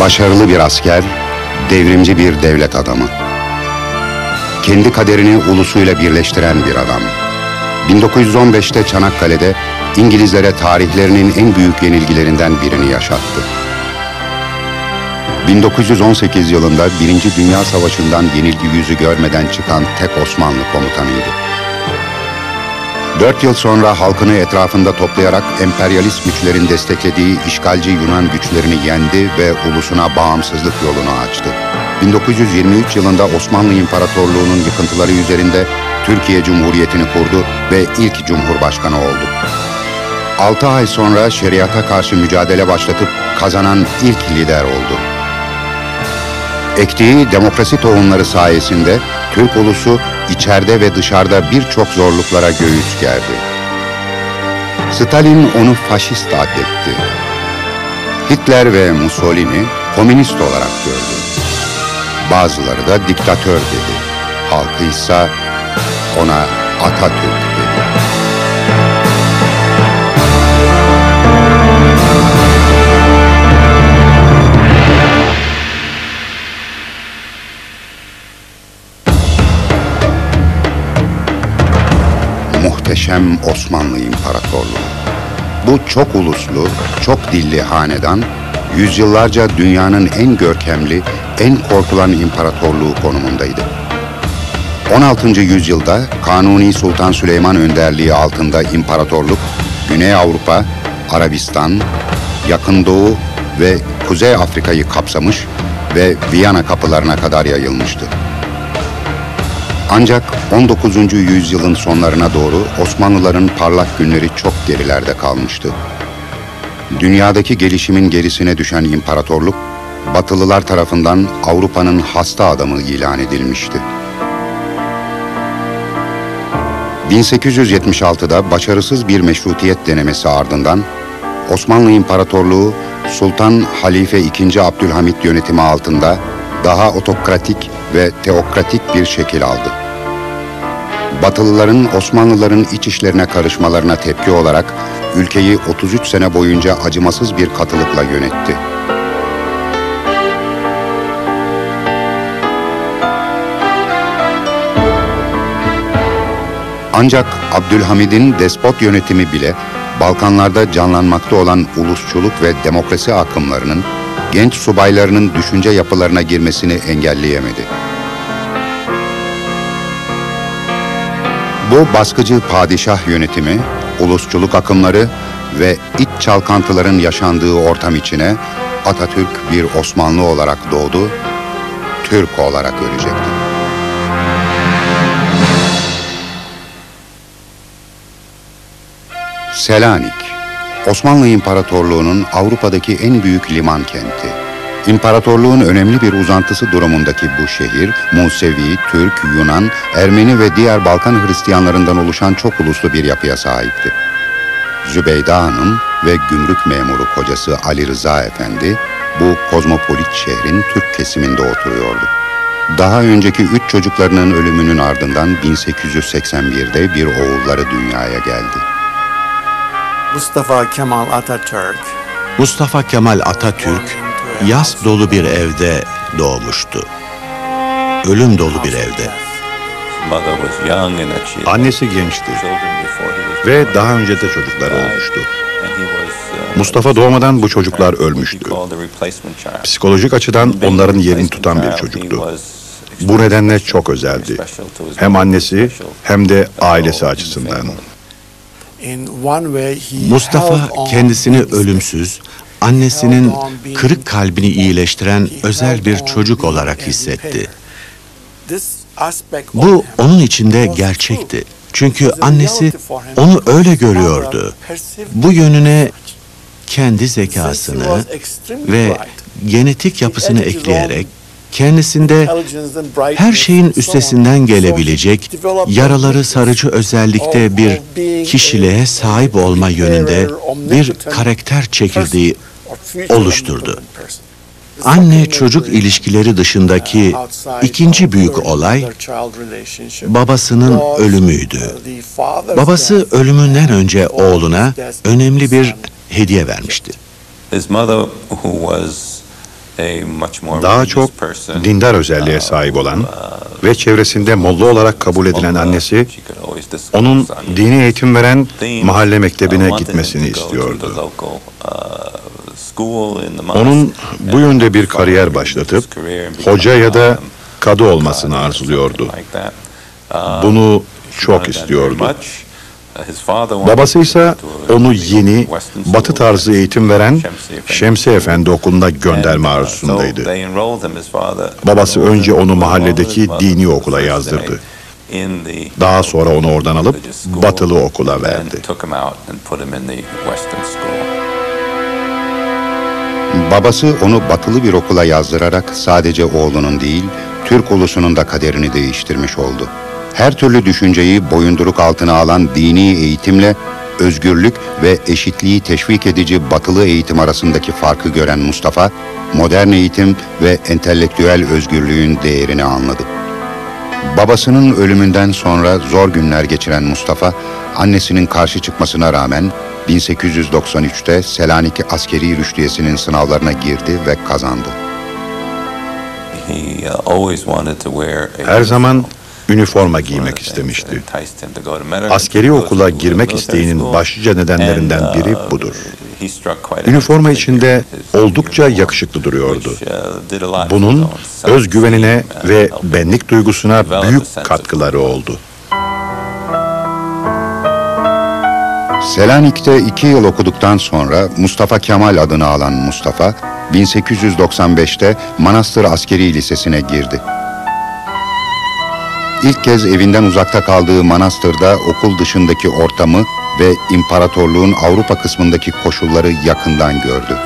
Başarılı bir asker, devrimci bir devlet adamı. Kendi kaderini ulusuyla birleştiren bir adam. 1915'te Çanakkale'de İngilizlere tarihlerinin en büyük yenilgilerinden birini yaşattı. 1918 yılında Birinci Dünya Savaşı'ndan yenilgi yüzü görmeden çıkan tek Osmanlı komutanıydı. Dört yıl sonra halkını etrafında toplayarak emperyalist güçlerin desteklediği işgalci Yunan güçlerini yendi ve ulusuna bağımsızlık yolunu açtı. 1923 yılında Osmanlı İmparatorluğu'nun yıkıntıları üzerinde Türkiye Cumhuriyeti'ni kurdu ve ilk Cumhurbaşkanı oldu. 6 ay sonra şeriata karşı mücadele başlatıp kazanan ilk lider oldu. Ektiği demokrasi tohumları sayesinde Türk ulusu içeride ve dışarıda birçok zorluklara göğüs gerdi. Stalin onu faşist addetti. Hitler ve Mussolini komünist olarak gördü. Bazıları da diktatör dedi. Halkı ise ona Atatürk Muhteşem Osmanlı İmparatorluğu. Bu çok uluslu, çok dilli hanedan, yüzyıllarca dünyanın en görkemli, en korkulan imparatorluğu konumundaydı. 16. yüzyılda Kanuni Sultan Süleyman önderliği altında imparatorluk, Güney Avrupa, Arabistan, Yakın Doğu ve Kuzey Afrika'yı kapsamış ve Viyana kapılarına kadar yayılmıştı. Ancak 19. yüzyılın sonlarına doğru Osmanlıların parlak günleri çok gerilerde kalmıştı. Dünyadaki gelişimin gerisine düşen imparatorluk, Batılılar tarafından Avrupa'nın hasta adamı ilan edilmişti. 1876'da başarısız bir meşrutiyet denemesi ardından Osmanlı İmparatorluğu Sultan Halife II. Abdülhamit yönetimi altında daha otokratik ve teokratik bir şekil aldı. Batılıların Osmanlıların iç işlerine karışmalarına tepki olarak ülkeyi 33 sene boyunca acımasız bir katılıkla yönetti. Ancak Abdülhamid'in despot yönetimi bile Balkanlarda canlanmakta olan ulusçuluk ve demokrasi akımlarının genç subaylarının düşünce yapılarına girmesini engelleyemedi. Bu baskıcı padişah yönetimi, ulusçuluk akımları ve iç çalkantıların yaşandığı ortam içine Atatürk bir Osmanlı olarak doğdu, Türk olarak ölecekti. Selanik, Osmanlı İmparatorluğu'nun Avrupa'daki en büyük liman kenti. İmparatorluğun önemli bir uzantısı durumundaki bu şehir, Musevi, Türk, Yunan, Ermeni ve diğer Balkan Hristiyanlarından oluşan çok uluslu bir yapıya sahipti. Zübeyde Hanım ve gümrük memuru kocası Ali Rıza Efendi, bu kozmopolit şehrin Türk kesiminde oturuyordu. Daha önceki üç çocuklarının ölümünün ardından 1881'de bir oğulları dünyaya geldi. Mustafa Kemal Atatürk Mustafa Kemal Atatürk yaz dolu bir evde doğmuştu. Ölüm dolu bir evde. Annesi gençti ve daha önce de çocukları olmuştu. Mustafa doğmadan bu çocuklar ölmüştü. Psikolojik açıdan onların yerini tutan bir çocuktu. Bu nedenle çok özeldi. Hem annesi hem de ailesi açısından. Mustafa kendisini ölümsüz, annesinin kırık kalbini iyileştiren özel bir çocuk olarak hissetti. Bu onun içinde gerçekti. Çünkü annesi onu öyle görüyordu. Bu yönüne kendi zekasını ve genetik yapısını ekleyerek kendisinde her şeyin üstesinden gelebilecek yaraları sarıcı özellikte bir kişiliğe sahip olma yönünde bir karakter çekirdeği oluşturdu. Anne çocuk ilişkileri dışındaki ikinci büyük olay babasının ölümüydü. Babası ölümünden önce oğluna önemli bir hediye vermişti. Daha çok dindar özelliğe sahip olan ve çevresinde Molla olarak kabul edilen annesi, onun dini eğitim veren mahalle mektebine gitmesini istiyordu. Onun bu yönde bir kariyer başlatıp hoca ya da kadı olmasını arzuluyordu. Bunu çok istiyordu. Babası ise onu yeni, batı tarzı eğitim veren Şemsi Efendi okuluna gönderme arzusundaydı. Babası önce onu mahalledeki dini okula yazdırdı. Daha sonra onu oradan alıp batılı okula verdi. Babası onu batılı bir okula yazdırarak sadece oğlunun değil, Türk ulusunun da kaderini değiştirmiş oldu. Her türlü düşünceyi boyunduruk altına alan dini eğitimle özgürlük ve eşitliği teşvik edici batılı eğitim arasındaki farkı gören Mustafa, modern eğitim ve entelektüel özgürlüğün değerini anladı. Babasının ölümünden sonra zor günler geçiren Mustafa, annesinin karşı çıkmasına rağmen 1893'te Selanik Askeri Rüştiyesi'nin sınavlarına girdi ve kazandı. Her zaman üniforma giymek istemişti. Askeri okula girmek isteğinin başlıca nedenlerinden biri budur. Üniforma içinde oldukça yakışıklı duruyordu. Bunun özgüvenine ve benlik duygusuna büyük katkıları oldu. Selanik'te iki yıl okuduktan sonra Mustafa Kemal adını alan Mustafa, 1895'te Manastır Askeri Lisesi'ne girdi. İlk kez evinden uzakta kaldığı manastırda okul dışındaki ortamı ve imparatorluğun Avrupa kısmındaki koşulları yakından gördü.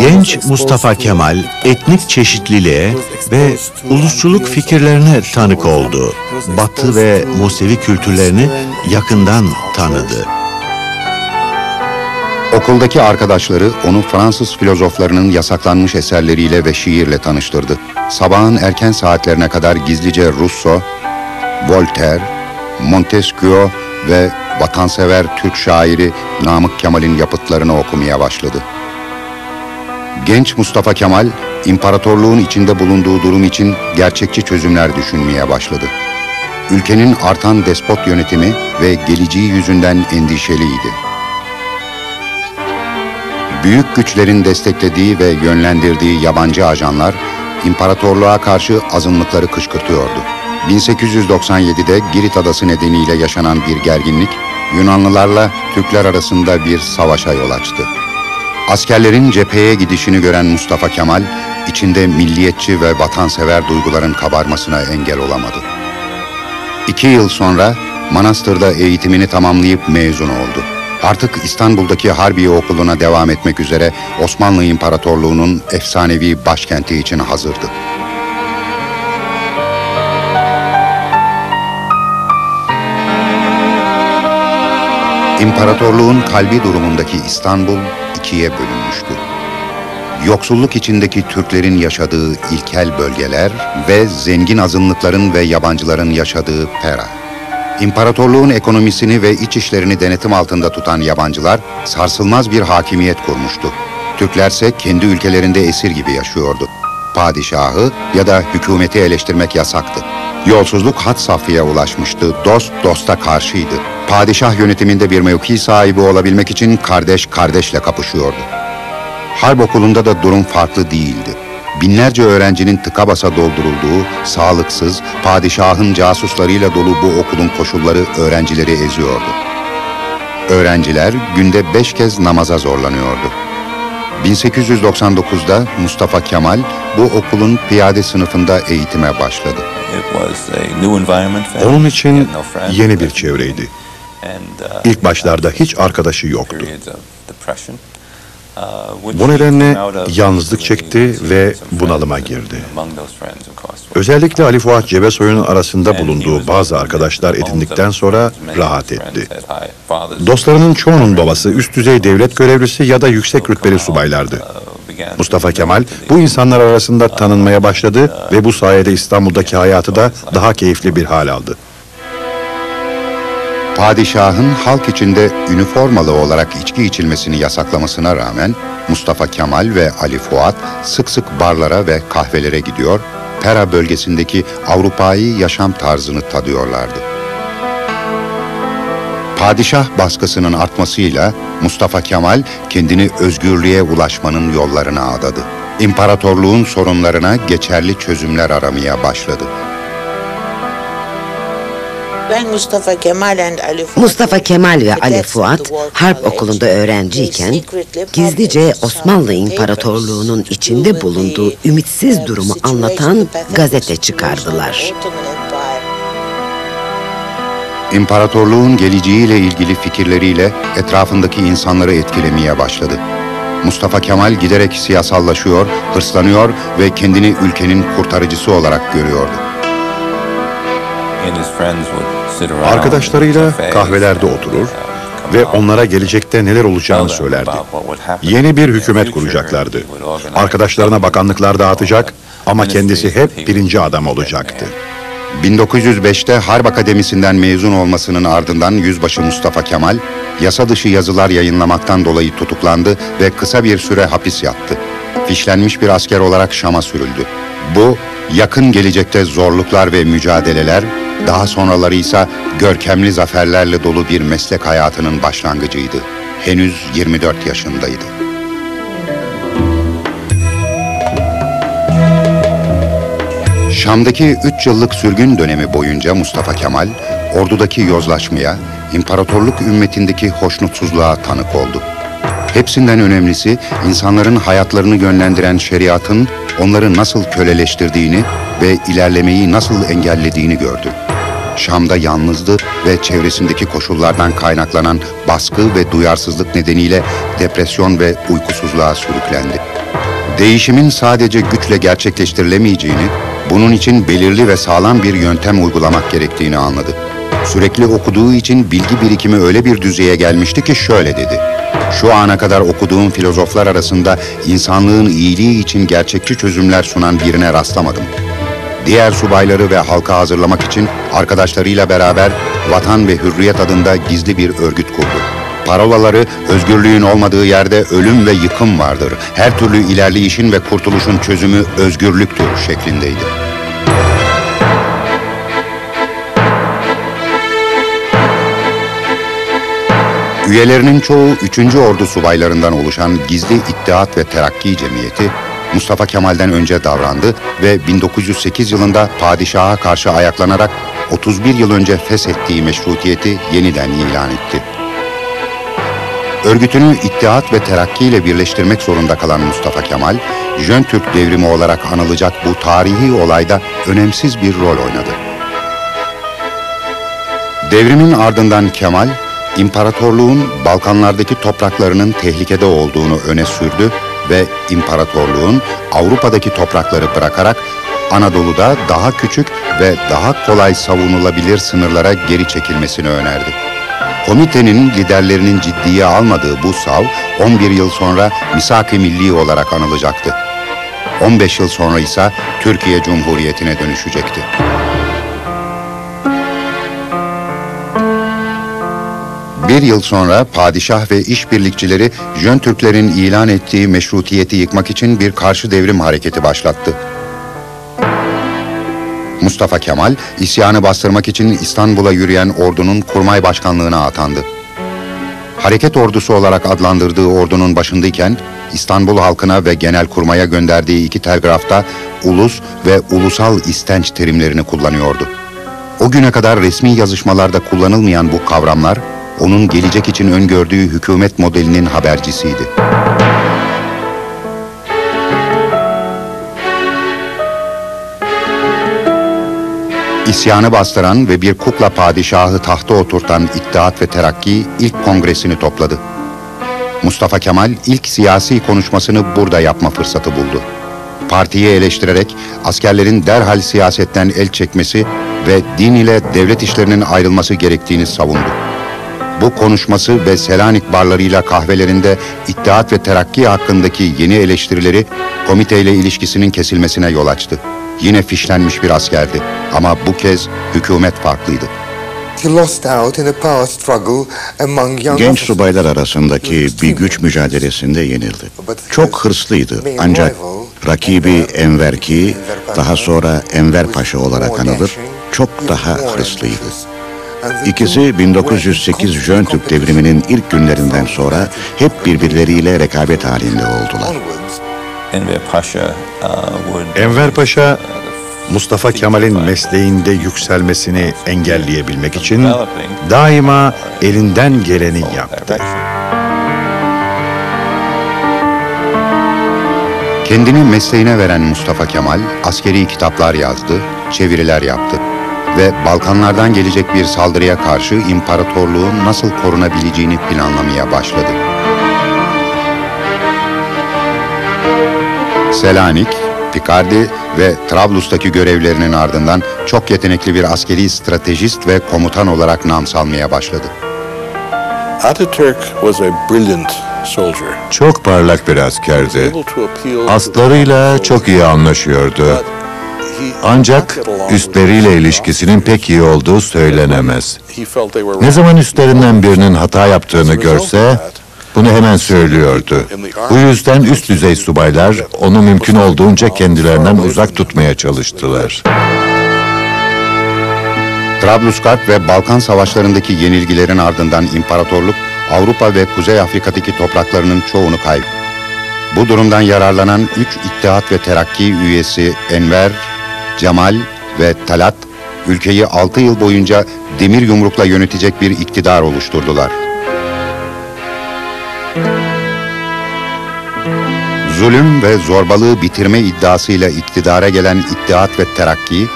Genç Mustafa Kemal etnik çeşitliliğe ve ulusçuluk fikirlerine tanık oldu. Batı ve Musevi kültürlerini yakından tanıdı. Okuldaki arkadaşları onu Fransız filozoflarının yasaklanmış eserleriyle ve şiirle tanıştırdı. Sabahın erken saatlerine kadar gizlice Rousseau, Voltaire, Montesquieu ve vatansever Türk şairi Namık Kemal'in yapıtlarını okumaya başladı. Genç Mustafa Kemal, imparatorluğun içinde bulunduğu durum için gerçekçi çözümler düşünmeye başladı. Ülkenin artan despot yönetimi ve geleceği yüzünden endişeliydi. Büyük güçlerin desteklediği ve yönlendirdiği yabancı ajanlar imparatorluğa karşı azınlıkları kışkırtıyordu. 1897'de Girit Adası nedeniyle yaşanan bir gerginlik Yunanlılarla Türkler arasında bir savaşa yol açtı. Askerlerin cepheye gidişini gören Mustafa Kemal, içinde milliyetçi ve vatansever duyguların kabarmasına engel olamadı. İki yıl sonra Manastır'da eğitimini tamamlayıp mezun oldu. Artık İstanbul'daki Harbiye Okulu'na devam etmek üzere Osmanlı İmparatorluğu'nun efsanevi başkenti için hazırdı. İmparatorluğun kalbi durumundaki İstanbul ikiye bölünmüştü. Yoksulluk içindeki Türklerin yaşadığı ilkel bölgeler ve zengin azınlıkların ve yabancıların yaşadığı Pera. İmparatorluğun ekonomisini ve iç işlerini denetim altında tutan yabancılar sarsılmaz bir hakimiyet kurmuştu. Türklerse kendi ülkelerinde esir gibi yaşıyordu. Padişahı ya da hükümeti eleştirmek yasaktı. Yolsuzluk had safhaya ulaşmıştı, dost dosta karşıydı. Padişah yönetiminde bir mevki sahibi olabilmek için kardeş kardeşle kapışıyordu. Harp okulunda da durum farklı değildi. Binlerce öğrencinin tıka basa doldurulduğu, sağlıksız, padişahın casuslarıyla dolu bu okulun koşulları öğrencileri eziyordu. Öğrenciler günde beş kez namaza zorlanıyordu. 1899'da Mustafa Kemal bu okulun piyade sınıfında eğitime başladı. Onun için yeni bir çevreydi. İlk başlarda hiç arkadaşı yoktu. Bu nedenle yalnızlık çekti ve bunalıma girdi. Özellikle Ali Fuat Cebesoy'un arasında bulunduğu bazı arkadaşlar edindikten sonra rahat etti. Dostlarının çoğunun babası üst düzey devlet görevlisi ya da yüksek rütbeli subaylardı. Mustafa Kemal bu insanlar arasında tanınmaya başladı ve bu sayede İstanbul'daki hayatı da daha keyifli bir hal aldı. Padişahın halk içinde üniformalı olarak içki içilmesini yasaklamasına rağmen Mustafa Kemal ve Ali Fuat sık sık barlara ve kahvelere gidiyor, Pera bölgesindeki Avrupa'yı yaşam tarzını tadıyorlardı. Padişah baskısının artmasıyla Mustafa Kemal kendini özgürlüğe ulaşmanın yollarına adadı. İmparatorluğun sorunlarına geçerli çözümler aramaya başladı. Ben Mustafa Kemal and Ali Fuat Mustafa Kemal ve Ali Fuat harp okulunda öğrenciyken gizlice Osmanlı İmparatorluğu'nun içinde bulunduğu ümitsiz durumu anlatan gazete çıkardılar. İmparatorluğun geleceğiyle ilgili fikirleriyle etrafındaki insanları etkilemeye başladı. Mustafa Kemal giderek siyasallaşıyor, hırslanıyor ve kendini ülkenin kurtarıcısı olarak görüyordu. Arkadaşlarıyla kahvelerde oturur ve onlara gelecekte neler olacağını söylerdi. Yeni bir hükümet kuracaklardı. Arkadaşlarına bakanlıklar dağıtacak ama kendisi hep birinci adam olacaktı. 1905'te Harp Akademisi'nden mezun olmasının ardından Yüzbaşı Mustafa Kemal, yasa dışı yazılar yayınlamaktan dolayı tutuklandı ve kısa bir süre hapis yattı. Fişlenmiş bir asker olarak Şam'a sürüldü. Bu, yakın gelecekte zorluklar ve mücadeleler, daha sonraları ise görkemli zaferlerle dolu bir meslek hayatının başlangıcıydı. Henüz 24 yaşındaydı. Şam'daki 3 yıllık sürgün dönemi boyunca Mustafa Kemal, ordudaki yozlaşmaya, imparatorluk ümmetindeki hoşnutsuzluğa tanık oldu. Hepsinden önemlisi insanların hayatlarını yönlendiren şeriatın onları nasıl köleleştirdiğini ve ilerlemeyi nasıl engellediğini gördü. Şam'da yalnızdı ve çevresindeki koşullardan kaynaklanan baskı ve duyarsızlık nedeniyle depresyon ve uykusuzluğa sürüklendi. Değişimin sadece güçle gerçekleştirilemeyeceğini, bunun için belirli ve sağlam bir yöntem uygulamak gerektiğini anladı. Sürekli okuduğu için bilgi birikimi öyle bir düzeye gelmişti ki şöyle dedi. Şu ana kadar okuduğum filozoflar arasında insanlığın iyiliği için gerçekçi çözümler sunan birine rastlamadım. Diğer subayları ve halka hazırlamak için arkadaşlarıyla beraber Vatan ve Hürriyet adında gizli bir örgüt kurdu. Parolaları özgürlüğün olmadığı yerde ölüm ve yıkım vardır. Her türlü ilerleyişin ve kurtuluşun çözümü özgürlüktür şeklindeydi. Üyelerinin çoğu 3. Ordu subaylarından oluşan Gizli İttihat ve Terakki Cemiyeti, Mustafa Kemal'den önce davrandı ve 1908 yılında padişaha karşı ayaklanarak 31 yıl önce feshettiği meşrutiyeti yeniden ilan etti. Örgütünü İttihat ve Terakki ile birleştirmek zorunda kalan Mustafa Kemal, Jön Türk devrimi olarak anılacak bu tarihi olayda önemsiz bir rol oynadı. Devrimin ardından Kemal, imparatorluğun Balkanlardaki topraklarının tehlikede olduğunu öne sürdü ve imparatorluğun Avrupa'daki toprakları bırakarak Anadolu'da daha küçük ve daha kolay savunulabilir sınırlara geri çekilmesini önerdi. Komitenin liderlerinin ciddiye almadığı bu sav 11 yıl sonra Misak-ı Milli olarak anılacaktı. 15 yıl sonra ise Türkiye Cumhuriyeti'ne dönüşecekti. Bir yıl sonra padişah ve işbirlikçileri Jön Türklerin ilan ettiği meşrutiyeti yıkmak için bir karşı devrim hareketi başlattı. Mustafa Kemal, isyanı bastırmak için İstanbul'a yürüyen ordunun kurmay başkanlığına atandı. Hareket ordusu olarak adlandırdığı ordunun başındayken, İstanbul halkına ve genel kurmaya gönderdiği iki telgrafta ulus ve ulusal istenç terimlerini kullanıyordu. O güne kadar resmi yazışmalarda kullanılmayan bu kavramlar, onun gelecek için öngördüğü hükümet modelinin habercisiydi. İsyanı bastıran ve bir kukla padişahı tahta oturtan İttihat ve Terakki ilk kongresini topladı. Mustafa Kemal ilk siyasi konuşmasını burada yapma fırsatı buldu. Partiyi eleştirerek askerlerin derhal siyasetten el çekmesi ve din ile devlet işlerinin ayrılması gerektiğini savundu. Bu konuşması ve Selanik barlarıyla kahvelerinde İttihat ve Terakki hakkındaki yeni eleştirileri komiteyle ilişkisinin kesilmesine yol açtı. Yine fişlenmiş bir askerdi ama bu kez hükümet farklıydı. Genç subaylar arasındaki bir güç mücadelesinde yenildi. Çok hırslıydı ancak rakibi Enver Ki, daha sonra Enver Paşa olarak anılır, çok daha hırslıydı. İkisi 1908 Jön Türk devriminin ilk günlerinden sonra hep birbirleriyle rekabet halinde oldular. Enver Paşa, uh, Enver Paşa Mustafa Kemal'in mesleğinde yükselmesini engelleyebilmek için daima elinden geleni yaptı. Kendini mesleğine veren Mustafa Kemal askeri kitaplar yazdı, çeviriler yaptı ve Balkanlardan gelecek bir saldırıya karşı imparatorluğun nasıl korunabileceğini planlamaya başladı. Selanik, Pikardi ve Trablus'taki görevlerinin ardından çok yetenekli bir askeri stratejist ve komutan olarak nam salmaya başladı. Ataturk was a brilliant soldier. Çok parlak bir askerdi. The çok iyi anlaşıyordu. Ancak üstleriyle ilişkisinin pek iyi olduğu söylenemez. Ne zaman üstlerinden birinin hata yaptığını görse bunu hemen söylüyordu. Bu yüzden üst düzey subaylar onu mümkün olduğunca kendilerinden uzak tutmaya çalıştılar. Trablusgarp ve Balkan savaşlarındaki yenilgilerin ardından imparatorluk Avrupa ve Kuzey Afrika'daki topraklarının çoğunu kaybetti. Bu durumdan yararlanan üç İttihat ve Terakki üyesi Enver, Cemal ve Talat, ülkeyi 6 yıl boyunca demir yumrukla yönetecek bir iktidar oluşturdular. Zulüm ve zorbalığı bitirme iddiasıyla iktidara gelen İttihat ve Terakki,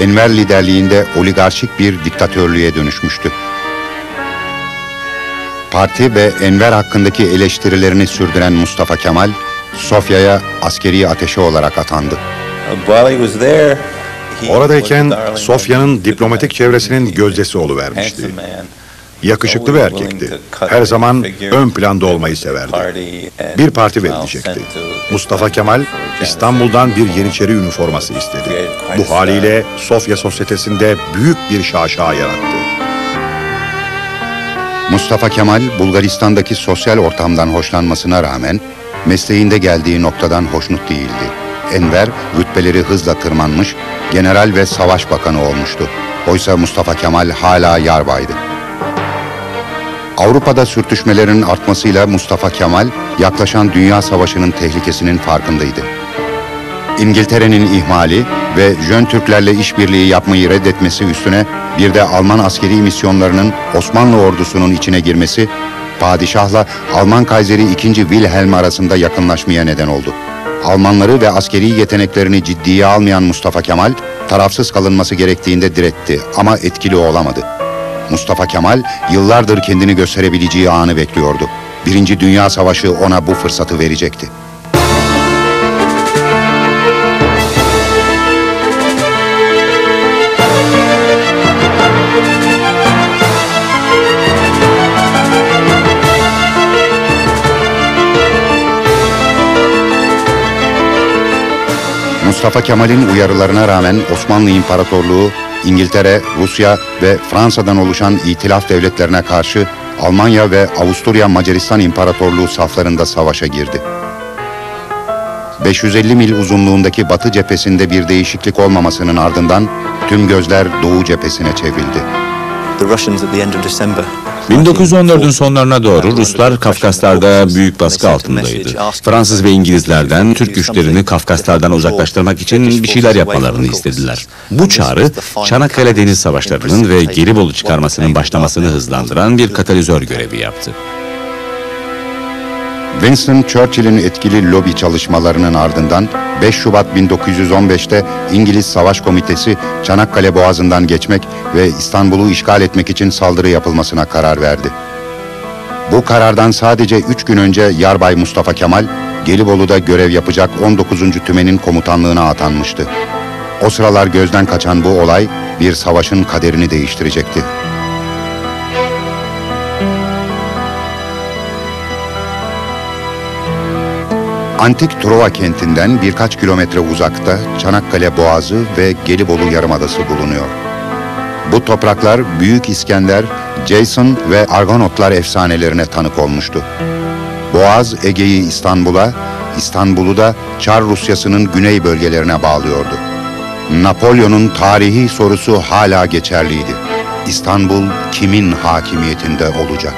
Enver liderliğinde oligarşik bir diktatörlüğe dönüşmüştü. Parti ve Enver hakkındaki eleştirilerini sürdüren Mustafa Kemal, Sofya'ya askeri ateşe olarak atandı. He Oradayken Sofya'nın diplomatik çevresinin gözdesi oluvermişti. Yakışıklı ve erkekti. Her zaman ön planda olmayı severdi. Bir parti verilecekti. Mustafa Kemal İstanbul'dan bir Yeniçeri üniforması istedi. Bu haliyle Sofya sosyetesinde büyük bir şaşa yarattı. Mustafa Kemal, Bulgaristan'daki sosyal ortamdan hoşlanmasına rağmen mesleğinde geldiği noktadan hoşnut değildi. Enver rütbeleri hızla tırmanmış, general ve savaş bakanı olmuştu. Oysa Mustafa Kemal hala yarbaydı. Avrupa'da sürtüşmelerin artmasıyla Mustafa Kemal yaklaşan Dünya Savaşı'nın tehlikesinin farkındaydı. İngiltere'nin ihmali ve Jön Türklerle işbirliği yapmayı reddetmesi üstüne bir de Alman askeri misyonlarının Osmanlı ordusunun içine girmesi, padişahla Alman Kayseri II. Wilhelm arasında yakınlaşmaya neden oldu. Almanları ve askeri yeteneklerini ciddiye almayan Mustafa Kemal, tarafsız kalınması gerektiğinde diretti ama etkili olamadı. Mustafa Kemal yıllardır kendini gösterebileceği anı bekliyordu. Birinci Dünya Savaşı ona bu fırsatı verecekti. Mustafa Kemal'in uyarılarına rağmen Osmanlı İmparatorluğu, İngiltere, Rusya ve Fransa'dan oluşan itilaf devletlerine karşı Almanya ve Avusturya Macaristan İmparatorluğu saflarında savaşa girdi. 550 mil uzunluğundaki Batı cephesinde bir değişiklik olmamasının ardından tüm gözler Doğu cephesine çevrildi. The Russians at the end of December 1914'ün sonlarına doğru Ruslar Kafkaslar'da büyük baskı altındaydı. Fransız ve İngilizlerden Türk güçlerini Kafkaslardan uzaklaştırmak için bir şeyler yapmalarını istediler. Bu çağrı Çanakkale Deniz Savaşları'nın ve Gelibolu çıkarmasının başlamasını hızlandıran bir katalizör görevi yaptı. Winston Churchill'in etkili lobi çalışmalarının ardından 5 Şubat 1915'te İngiliz Savaş Komitesi Çanakkale Boğazı'ndan geçmek ve İstanbul'u işgal etmek için saldırı yapılmasına karar verdi. Bu karardan sadece 3 gün önce Yarbay Mustafa Kemal, Gelibolu'da görev yapacak 19. Tümen'in komutanlığına atanmıştı. O sıralar gözden kaçan bu olay bir savaşın kaderini değiştirecekti. Antik Truva kentinden birkaç kilometre uzakta Çanakkale Boğazı ve Gelibolu Yarımadası bulunuyor. Bu topraklar Büyük İskender, Jason ve Argonotlar efsanelerine tanık olmuştu. Boğaz Ege'yi İstanbul'a, İstanbul'u da Çar Rusyası'nın güney bölgelerine bağlıyordu. Napolyon'un tarihi sorusu hala geçerliydi. İstanbul kimin hakimiyetinde olacak?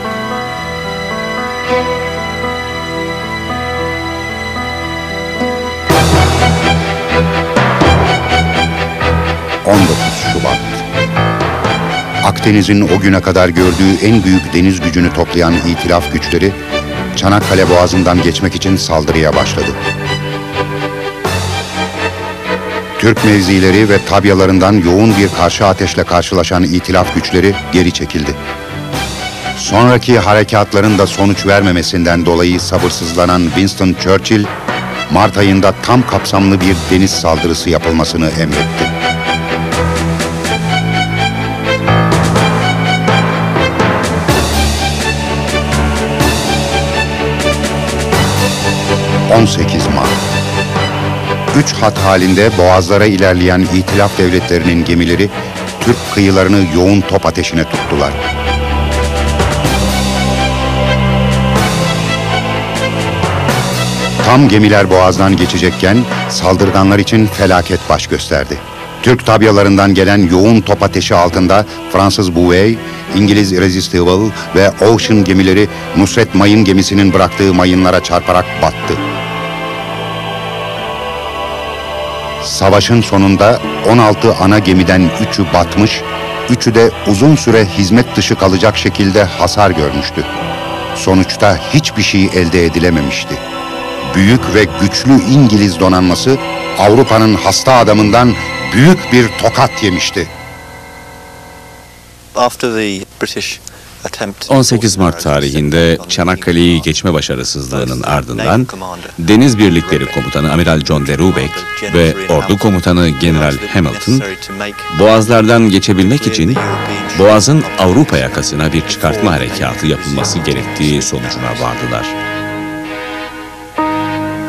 ...19 Şubat. Akdeniz'in o güne kadar gördüğü en büyük deniz gücünü toplayan itilaf güçleri... ...Çanakkale Boğazı'ndan geçmek için saldırıya başladı. Türk mevzileri ve tabyalarından yoğun bir karşı ateşle karşılaşan itilaf güçleri geri çekildi. Sonraki harekatların da sonuç vermemesinden dolayı sabırsızlanan Winston Churchill, Mart ayında tam kapsamlı bir deniz saldırısı yapılmasını emretti. ...18 Mart. Üç hat halinde boğazlara ilerleyen itilaf devletlerinin gemileri... ...Türk kıyılarını yoğun top ateşine tuttular. Tam gemiler boğazdan geçecekken saldırganlar için felaket baş gösterdi. Türk tabyalarından gelen yoğun top ateşi altında Fransız Bouvet, İngiliz Irresistible ve Ocean gemileri Nusret Mayın gemisinin bıraktığı mayınlara çarparak battı. Savaşın sonunda 16 ana gemiden 3'ü batmış, 3'ü de uzun süre hizmet dışı kalacak şekilde hasar görmüştü. Sonuçta hiçbir şey elde edilememişti büyük ve güçlü İngiliz donanması Avrupa'nın hasta adamından büyük bir tokat yemişti. 18 Mart tarihinde Çanakkale'yi geçme başarısızlığının ardından Deniz Birlikleri Komutanı Amiral John de Rubeck ve Ordu Komutanı General Hamilton Boğazlardan geçebilmek için Boğaz'ın Avrupa yakasına bir çıkartma harekatı yapılması gerektiği sonucuna vardılar.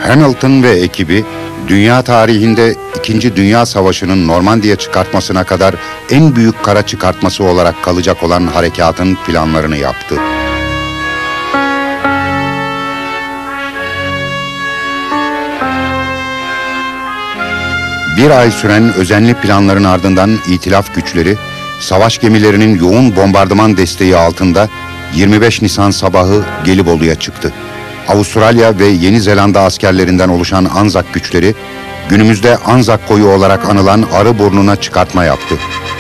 Hamilton ve ekibi dünya tarihinde 2. Dünya Savaşı'nın Normandiya çıkartmasına kadar en büyük kara çıkartması olarak kalacak olan harekatın planlarını yaptı. Bir ay süren özenli planların ardından itilaf güçleri, savaş gemilerinin yoğun bombardıman desteği altında 25 Nisan sabahı Gelibolu'ya çıktı. Avustralya ve Yeni Zelanda askerlerinden oluşan Anzak güçleri günümüzde Anzak koyu olarak anılan arı burnuna çıkartma yaptı.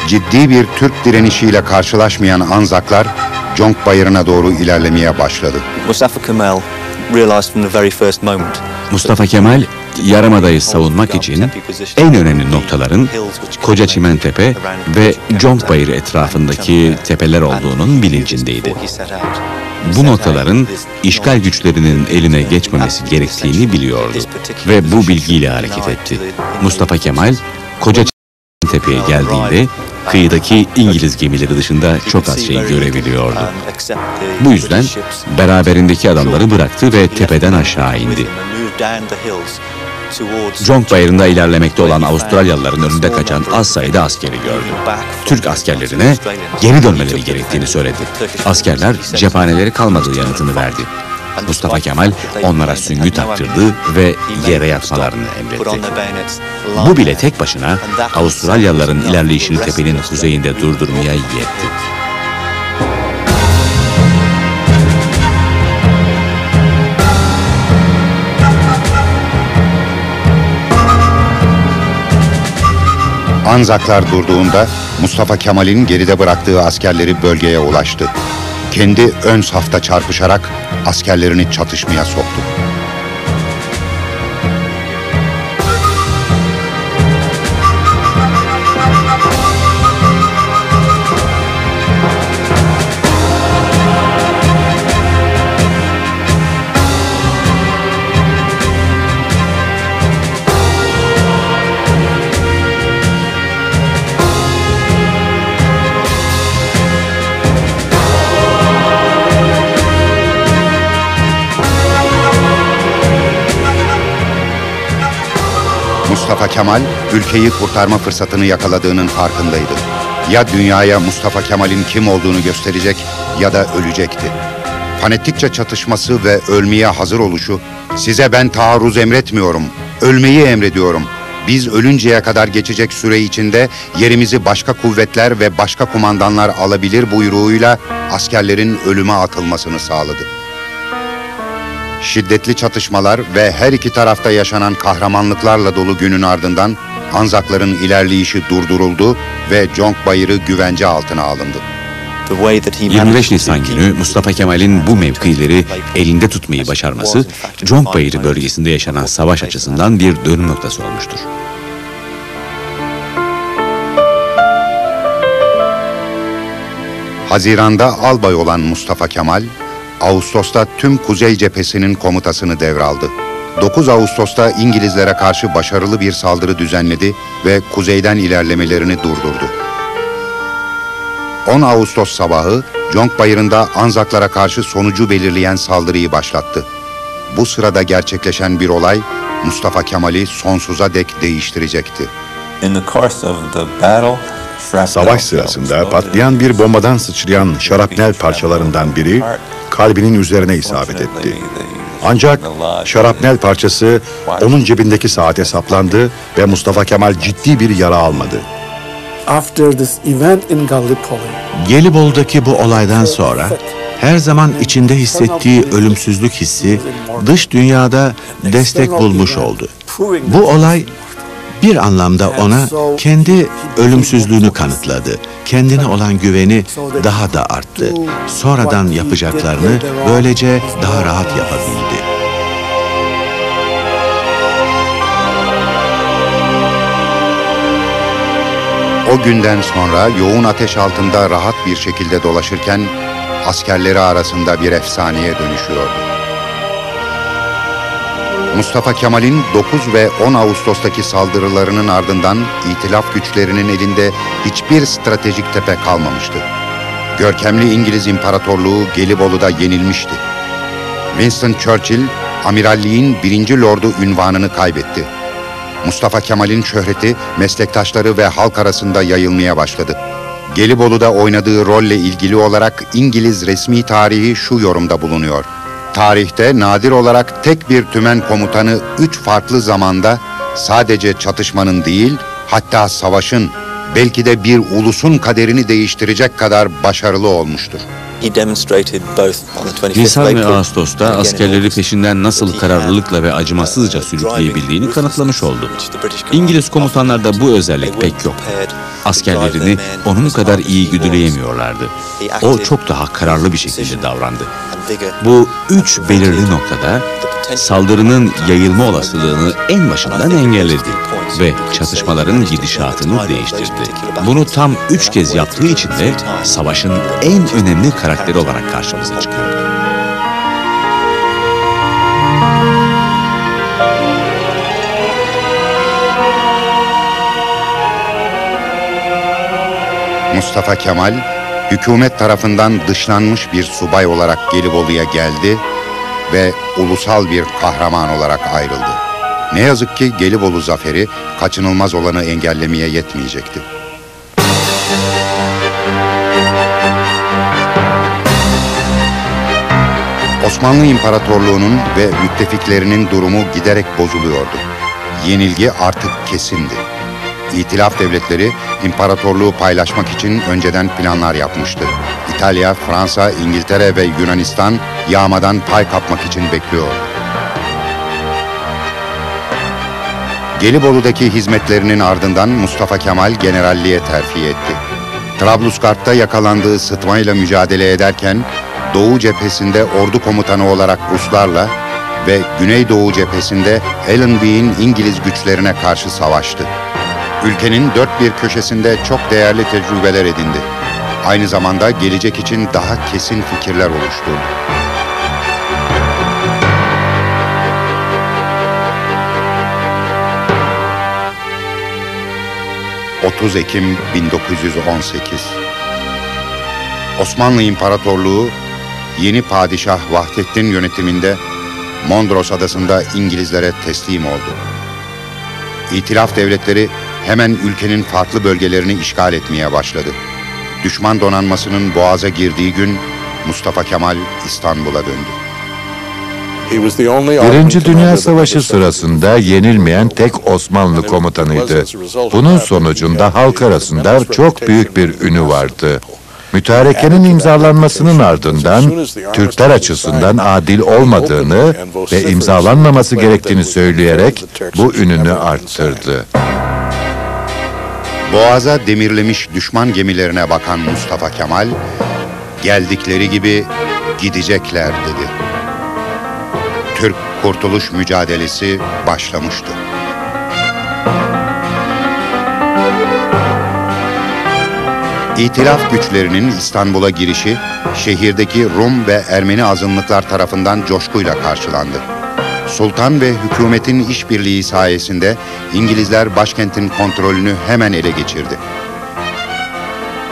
Ciddi bir Türk direnişiyle karşılaşmayan Anzaklar Conk Bayırı'na doğru ilerlemeye başladı. Mustafa Kemal realized from the very first moment Mustafa Kemal Yarımada'yı savunmak için en önemli noktaların Koca Çimentepe ve Conk Bayırı etrafındaki tepeler olduğunun bilincindeydi. Bu noktaların işgal güçlerinin eline geçmemesi gerektiğini biliyordu ve bu bilgiyle hareket etti. Mustafa Kemal Koca Tepe'ye geldiğinde kıyıdaki İngiliz gemileri dışında çok az şey görebiliyordu. Bu yüzden beraberindeki adamları bıraktı ve tepeden aşağı indi. Jonk Bayırı'nda ilerlemekte olan Avustralyalıların önünde kaçan az sayıda askeri gördü. Türk askerlerine geri dönmeleri gerektiğini söyledi. Askerler cephaneleri kalmadığı yanıtını verdi. Mustafa Kemal onlara süngü taktırdı ve yere yatmalarını emretti. Bu bile tek başına Avustralyalıların ilerleyişini tepenin kuzeyinde durdurmaya yetti. Anzaklar durduğunda Mustafa Kemal'in geride bıraktığı askerleri bölgeye ulaştı. Kendi ön safta çarpışarak askerlerini çatışmaya soktu. Mustafa Kemal ülkeyi kurtarma fırsatını yakaladığının farkındaydı. Ya dünyaya Mustafa Kemal'in kim olduğunu gösterecek ya da ölecekti. Fanatikçe çatışması ve ölmeye hazır oluşu, size ben taarruz emretmiyorum, ölmeyi emrediyorum. Biz ölünceye kadar geçecek süre içinde yerimizi başka kuvvetler ve başka kumandanlar alabilir buyruğuyla askerlerin ölüme atılmasını sağladı. Şiddetli çatışmalar ve her iki tarafta yaşanan kahramanlıklarla dolu günün ardından Anzakların ilerleyişi durduruldu ve Conk Bayırı güvence altına alındı. 25 Nisan günü Mustafa Kemal'in bu mevkileri elinde tutmayı başarması, Conk Bayırı bölgesinde yaşanan savaş açısından bir dönüm noktası olmuştur. Haziranda albay olan Mustafa Kemal, Ağustos'ta tüm Kuzey Cephesi'nin komutasını devraldı. 9 Ağustos'ta İngilizlere karşı başarılı bir saldırı düzenledi ve kuzeyden ilerlemelerini durdurdu. 10 Ağustos sabahı Conk Bayırı'nda Anzaklara karşı sonucu belirleyen saldırıyı başlattı. Bu sırada gerçekleşen bir olay Mustafa Kemal'i sonsuza dek değiştirecekti. Savaş sırasında patlayan bir bombadan sıçrayan şarapnel parçalarından biri kalbinin üzerine isabet etti. Ancak şarapnel parçası onun cebindeki saate saplandı ve Mustafa Kemal ciddi bir yara almadı. After this event in Gallipoli, Gelibolu'daki bu olaydan sonra her zaman içinde hissettiği ölümsüzlük hissi dış dünyada destek bulmuş oldu. Bu olay bir anlamda ona kendi ölümsüzlüğünü kanıtladı. Kendine olan güveni daha da arttı. Sonradan yapacaklarını böylece daha rahat yapabildi. O günden sonra yoğun ateş altında rahat bir şekilde dolaşırken askerleri arasında bir efsaneye dönüşüyordu. Mustafa Kemal'in 9 ve 10 Ağustos'taki saldırılarının ardından itilaf güçlerinin elinde hiçbir stratejik tepe kalmamıştı. Görkemli İngiliz İmparatorluğu Gelibolu'da yenilmişti. Winston Churchill, amiralliğin birinci lordu ünvanını kaybetti. Mustafa Kemal'in şöhreti meslektaşları ve halk arasında yayılmaya başladı. Gelibolu'da oynadığı rolle ilgili olarak İngiliz resmi tarihi şu yorumda bulunuyor. Tarihte nadir olarak tek bir tümen komutanı üç farklı zamanda sadece çatışmanın değil hatta savaşın belki de bir ulusun kaderini değiştirecek kadar başarılı olmuştur. Nisan ve Ağustos'ta askerleri peşinden nasıl kararlılıkla ve acımasızca sürükleyebildiğini kanıtlamış oldu. İngiliz komutanlarda bu özellik pek yok. Askerlerini onun kadar iyi güdüleyemiyorlardı. O çok daha kararlı bir şekilde davrandı. Bu üç belirli noktada saldırının yayılma olasılığını en başından engelledi ve çatışmaların gidişatını değiştirdi. Bunu tam üç kez yaptığı için de savaşın en önemli karakteri olarak karşımıza çıkıyor. Mustafa Kemal, hükümet tarafından dışlanmış bir subay olarak Gelibolu'ya geldi ve ulusal bir kahraman olarak ayrıldı. Ne yazık ki Gelibolu zaferi kaçınılmaz olanı engellemeye yetmeyecekti. Osmanlı İmparatorluğu'nun ve müttefiklerinin durumu giderek bozuluyordu. Yenilgi artık kesindi. İtilaf devletleri imparatorluğu paylaşmak için önceden planlar yapmıştı. İtalya, Fransa, İngiltere ve Yunanistan yağmadan pay kapmak için bekliyordu. Gelibolu'daki hizmetlerinin ardından Mustafa Kemal generalliğe terfi etti. Trablusgarp'ta yakalandığı sıtmayla mücadele ederken Doğu cephesinde ordu komutanı olarak Ruslarla ve Güneydoğu cephesinde Allenby'in İngiliz güçlerine karşı savaştı. Ülkenin dört bir köşesinde çok değerli tecrübeler edindi. Aynı zamanda gelecek için daha kesin fikirler oluşturdu. ...30 Ekim 1918 Osmanlı İmparatorluğu yeni padişah Vahdettin yönetiminde Mondros adasında İngilizlere teslim oldu. İtilaf devletleri hemen ülkenin farklı bölgelerini işgal etmeye başladı. Düşman donanmasının Boğaz'a girdiği gün Mustafa Kemal İstanbul'a döndü. Birinci Dünya Savaşı sırasında yenilmeyen tek Osmanlı komutanıydı. Bunun sonucunda halk arasında çok büyük bir ünü vardı. Mütarekenin imzalanmasının ardından Türkler açısından adil olmadığını ve imzalanmaması gerektiğini söyleyerek bu ününü arttırdı. Boğaz'a demirlemiş düşman gemilerine bakan Mustafa Kemal, geldikleri gibi gidecekler dedi. Türk kurtuluş mücadelesi başlamıştı. İtilaf güçlerinin İstanbul'a girişi şehirdeki Rum ve Ermeni azınlıklar tarafından coşkuyla karşılandı. Sultan ve hükümetin işbirliği sayesinde İngilizler başkentin kontrolünü hemen ele geçirdi.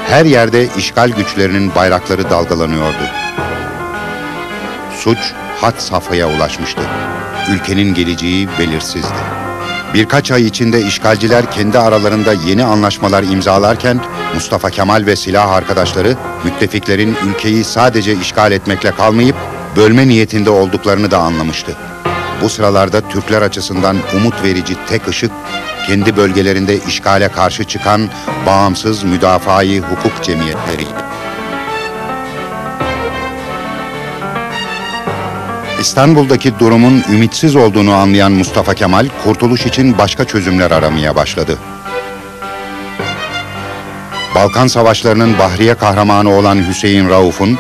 Her yerde işgal güçlerinin bayrakları dalgalanıyordu. Suç had safhaya ulaşmıştı. Ülkenin geleceği belirsizdi. Birkaç ay içinde işgalciler kendi aralarında yeni anlaşmalar imzalarken Mustafa Kemal ve silah arkadaşları müttefiklerin ülkeyi sadece işgal etmekle kalmayıp bölme niyetinde olduklarını da anlamıştı. Bu sıralarda Türkler açısından umut verici tek ışık kendi bölgelerinde işgale karşı çıkan bağımsız müdafai hukuk cemiyetleriydi. İstanbul'daki durumun ümitsiz olduğunu anlayan Mustafa Kemal, kurtuluş için başka çözümler aramaya başladı. Balkan Savaşları'nın Bahriye kahramanı olan Hüseyin Rauf'un,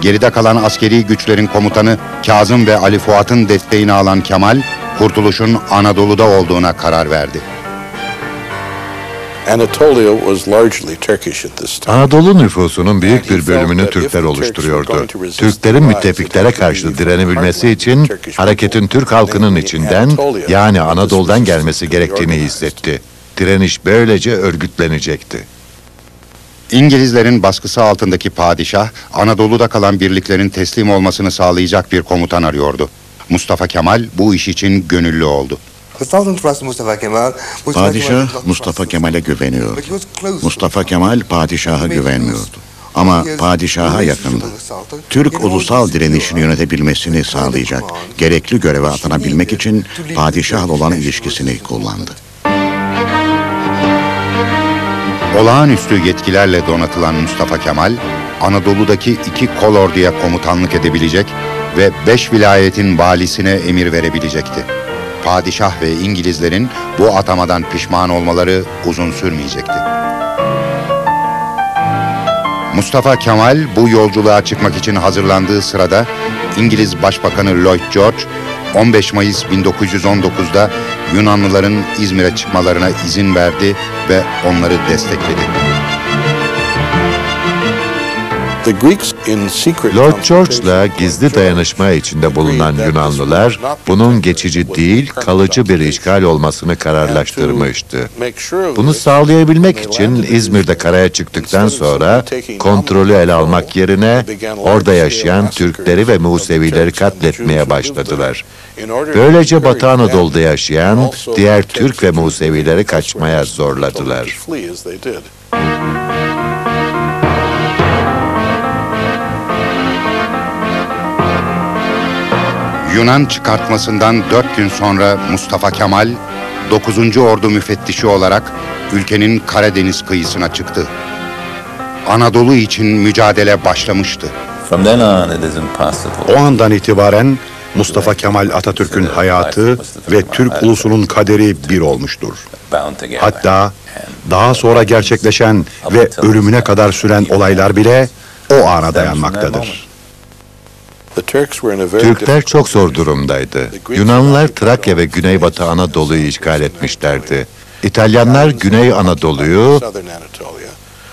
geride kalan askeri güçlerin komutanı Kazım ve Ali Fuat'ın desteğini alan Kemal, kurtuluşun Anadolu'da olduğuna karar verdi. Anadolu nüfusunun büyük bir bölümünü Türkler oluşturuyordu. Türklerin müttefiklere karşı direnebilmesi için hareketin Türk halkının içinden yani Anadolu'dan gelmesi gerektiğini hissetti. Direniş böylece örgütlenecekti. İngilizlerin baskısı altındaki padişah, Anadolu'da kalan birliklerin teslim olmasını sağlayacak bir komutan arıyordu. Mustafa Kemal bu iş için gönüllü oldu. Padişah Mustafa Kemal'e güveniyordu. Mustafa Kemal padişaha güvenmiyordu. Ama padişaha yakındı. Türk ulusal direnişini yönetebilmesini sağlayacak, gerekli göreve atanabilmek için padişahla olan ilişkisini kullandı. Olağanüstü yetkilerle donatılan Mustafa Kemal, Anadolu'daki iki kol orduya komutanlık edebilecek ve beş vilayetin valisine emir verebilecekti. Padişah ve İngilizlerin bu atamadan pişman olmaları uzun sürmeyecekti. Mustafa Kemal bu yolculuğa çıkmak için hazırlandığı sırada İngiliz Başbakanı Lloyd George 15 Mayıs 1919'da Yunanlıların İzmir'e çıkmalarına izin verdi ve onları destekledi. Lord George'la gizli dayanışma içinde bulunan Yunanlılar bunun geçici değil kalıcı bir işgal olmasını kararlaştırmıştı. Bunu sağlayabilmek için İzmir'de karaya çıktıktan sonra kontrolü ele almak yerine orada yaşayan Türkleri ve Musevileri katletmeye başladılar. Böylece Batı Anadolu'da yaşayan diğer Türk ve Musevileri kaçmaya zorladılar. Yunan çıkartmasından dört gün sonra Mustafa Kemal, 9. Ordu müfettişi olarak ülkenin Karadeniz kıyısına çıktı. Anadolu için mücadele başlamıştı. O andan itibaren Mustafa Kemal Atatürk'ün hayatı ve Türk ulusunun kaderi bir olmuştur. Hatta daha sonra gerçekleşen ve ölümüne kadar süren olaylar bile o ana dayanmaktadır. Türkler çok zor durumdaydı. Yunanlılar Trakya ve Güneybatı Anadolu'yu işgal etmişlerdi. İtalyanlar Güney Anadolu'yu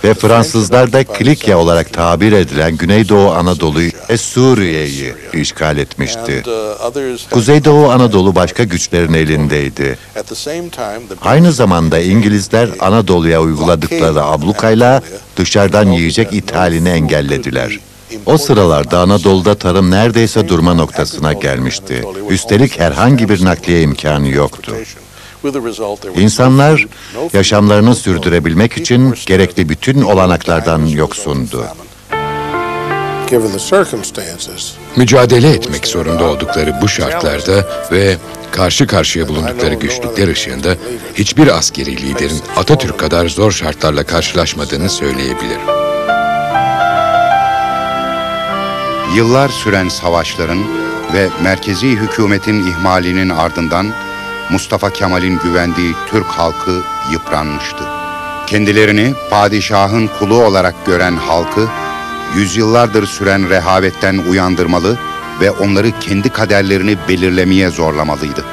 ve Fransızlar da Kilikya olarak tabir edilen Güneydoğu Anadolu'yu ve Suriye'yi işgal etmişti. Kuzeydoğu Anadolu başka güçlerin elindeydi. Aynı zamanda İngilizler Anadolu'ya uyguladıkları ablukayla dışarıdan yiyecek ithalini engellediler. O sıralarda Anadolu'da tarım neredeyse durma noktasına gelmişti. Üstelik herhangi bir nakliye imkanı yoktu. İnsanlar yaşamlarını sürdürebilmek için gerekli bütün olanaklardan yoksundu. Mücadele etmek zorunda oldukları bu şartlarda ve karşı karşıya bulundukları güçlükler ışığında hiçbir askeri liderin Atatürk kadar zor şartlarla karşılaşmadığını söyleyebilirim. Yıllar süren savaşların ve merkezi hükümetin ihmalinin ardından Mustafa Kemal'in güvendiği Türk halkı yıpranmıştı. Kendilerini padişahın kulu olarak gören halkı yüzyıllardır süren rehavetten uyandırmalı ve onları kendi kaderlerini belirlemeye zorlamalıydı.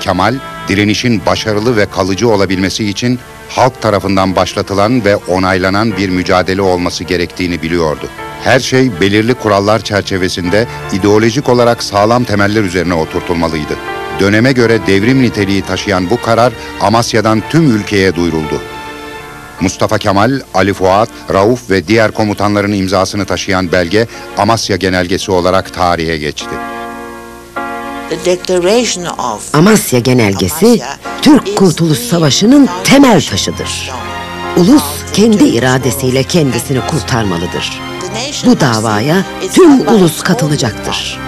Kemal, direnişin başarılı ve kalıcı olabilmesi için halk tarafından başlatılan ve onaylanan bir mücadele olması gerektiğini biliyordu. Her şey belirli kurallar çerçevesinde ideolojik olarak sağlam temeller üzerine oturtulmalıydı. Döneme göre devrim niteliği taşıyan bu karar Amasya'dan tüm ülkeye duyuruldu. Mustafa Kemal, Ali Fuat, Rauf ve diğer komutanların imzasını taşıyan belge Amasya Genelgesi olarak tarihe geçti. Amasya Genelgesi, Türk Kurtuluş Savaşı'nın temel taşıdır. Ulus kendi iradesiyle kendisini kurtarmalıdır. Bu davaya tüm ulus katılacaktır.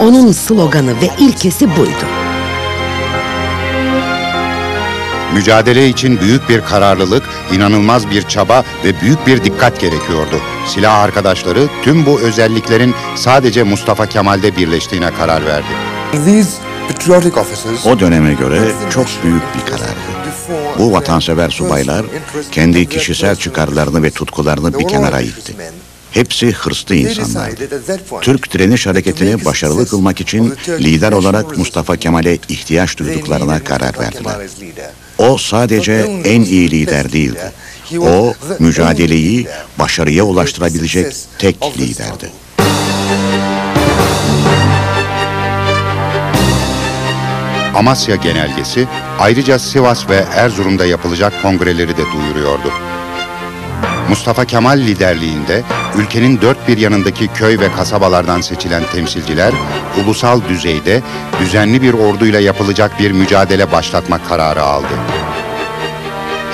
Onun sloganı ve ilkesi buydu. Mücadele için büyük bir kararlılık, inanılmaz bir çaba ve büyük bir dikkat gerekiyordu. Silah arkadaşları tüm bu özelliklerin sadece Mustafa Kemal'de birleştiğine karar verdi. O döneme göre çok büyük bir karardı. Bu vatansever subaylar kendi kişisel çıkarlarını ve tutkularını bir kenara itti. Hepsi hırslı insanlardı. Türk direniş hareketini başarılı kılmak için lider olarak Mustafa Kemal'e ihtiyaç duyduklarına karar verdiler. O sadece en iyi lider değildi. O mücadeleyi başarıya ulaştırabilecek tek liderdi. Amasya Genelgesi ayrıca Sivas ve Erzurum'da yapılacak kongreleri de duyuruyordu. Mustafa Kemal liderliğinde ülkenin dört bir yanındaki köy ve kasabalardan seçilen temsilciler ulusal düzeyde düzenli bir orduyla yapılacak bir mücadele başlatmak kararı aldı.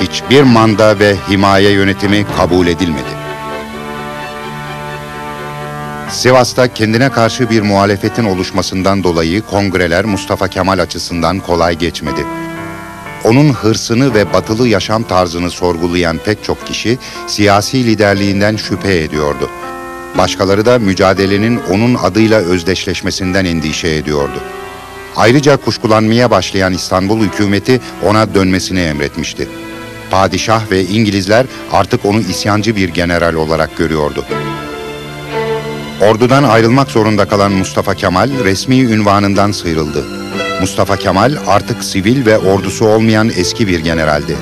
Hiçbir manda ve himaye yönetimi kabul edilmedi. Sivas'ta kendine karşı bir muhalefetin oluşmasından dolayı kongreler Mustafa Kemal açısından kolay geçmedi. Onun hırsını ve batılı yaşam tarzını sorgulayan pek çok kişi siyasi liderliğinden şüphe ediyordu. Başkaları da mücadelenin onun adıyla özdeşleşmesinden endişe ediyordu. Ayrıca kuşkulanmaya başlayan İstanbul hükümeti ona dönmesini emretmişti. Padişah ve İngilizler artık onu isyancı bir general olarak görüyordu. Ordudan ayrılmak zorunda kalan Mustafa Kemal resmi ünvanından sıyrıldı. Mustafa Kemal artık sivil ve ordusu olmayan eski bir generaldi.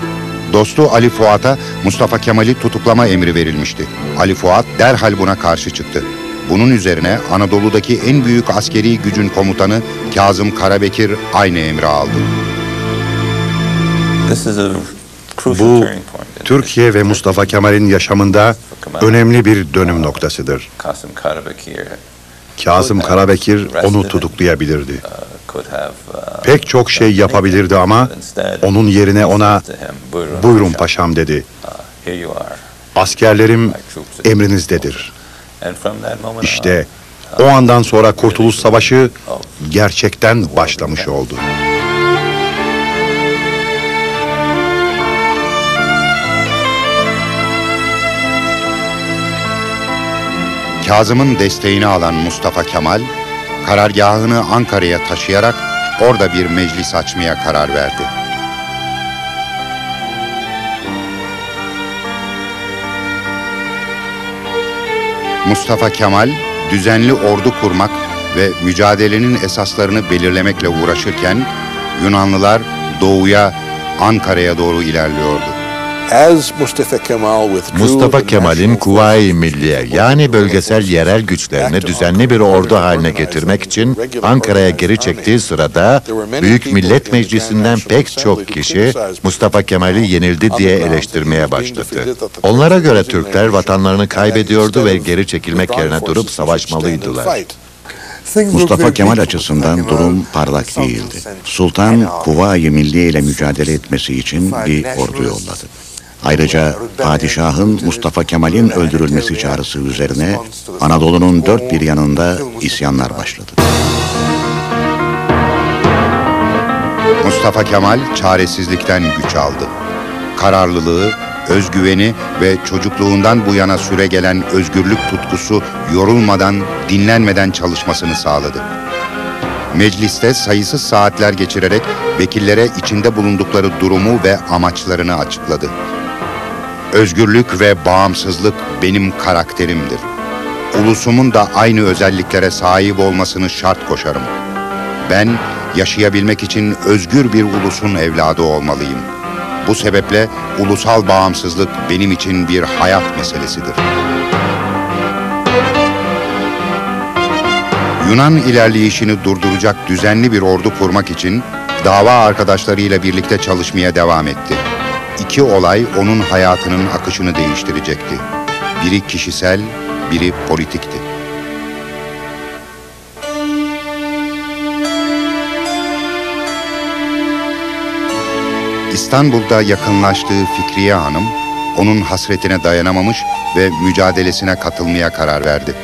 Dostu Ali Fuat'a Mustafa Kemal'i tutuklama emri verilmişti. Ali Fuat derhal buna karşı çıktı. Bunun üzerine Anadolu'daki en büyük askeri gücün komutanı Kazım Karabekir aynı emri aldı. Bu Türkiye ve Mustafa Kemal'in yaşamında önemli bir dönüm noktasıdır. Kazım Karabekir onu tutuklayabilirdi. Pek çok şey yapabilirdi ama onun yerine ona buyurun paşam dedi. Askerlerim emrinizdedir. İşte o andan sonra Kurtuluş Savaşı gerçekten başlamış oldu. Kazım'ın desteğini alan Mustafa Kemal, karargahını Ankara'ya taşıyarak orada bir meclis açmaya karar verdi. Mustafa Kemal, düzenli ordu kurmak ve mücadelenin esaslarını belirlemekle uğraşırken, Yunanlılar doğuya, Ankara'ya doğru ilerliyordu. Mustafa Kemal'in Kuvayi Milliye yani bölgesel yerel güçlerini düzenli bir ordu haline getirmek için Ankara'ya geri çektiği sırada Büyük Millet Meclisi'nden pek çok kişi Mustafa Kemal'i yenildi diye eleştirmeye başladı. Onlara göre Türkler vatanlarını kaybediyordu ve geri çekilmek yerine durup savaşmalıydılar. Mustafa Kemal açısından durum parlak değildi. Sultan Kuvayi Milliye ile mücadele etmesi için bir ordu yolladı. Ayrıca padişahın Mustafa Kemal'in öldürülmesi çağrısı üzerine Anadolu'nun dört bir yanında isyanlar başladı. Mustafa Kemal çaresizlikten güç aldı. Kararlılığı, özgüveni ve çocukluğundan bu yana süre gelen özgürlük tutkusu yorulmadan, dinlenmeden çalışmasını sağladı. Mecliste sayısız saatler geçirerek vekillere içinde bulundukları durumu ve amaçlarını açıkladı. Özgürlük ve bağımsızlık benim karakterimdir. Ulusumun da aynı özelliklere sahip olmasını şart koşarım. Ben yaşayabilmek için özgür bir ulusun evladı olmalıyım. Bu sebeple ulusal bağımsızlık benim için bir hayat meselesidir. Yunan ilerleyişini durduracak düzenli bir ordu kurmak için dava arkadaşlarıyla birlikte çalışmaya devam etti. İki olay onun hayatının akışını değiştirecekti. Biri kişisel, biri politikti. İstanbul'da yakınlaştığı Fikriye Hanım, onun hasretine dayanamamış ve mücadelesine katılmaya karar verdi.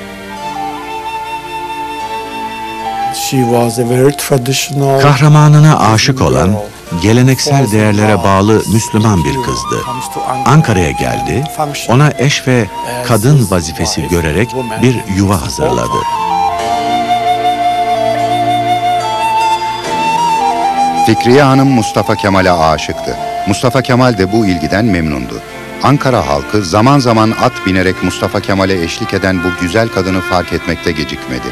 She was a very traditional Kahramanına aşık olan, geleneksel değerlere bağlı Müslüman bir kızdı. Ankara'ya geldi, ona eş ve kadın vazifesi görerek bir yuva hazırladı. Fikriye Hanım Mustafa Kemal'e aşıktı. Mustafa Kemal de bu ilgiden memnundu. Ankara halkı zaman zaman at binerek Mustafa Kemal'e eşlik eden bu güzel kadını fark etmekte gecikmedi.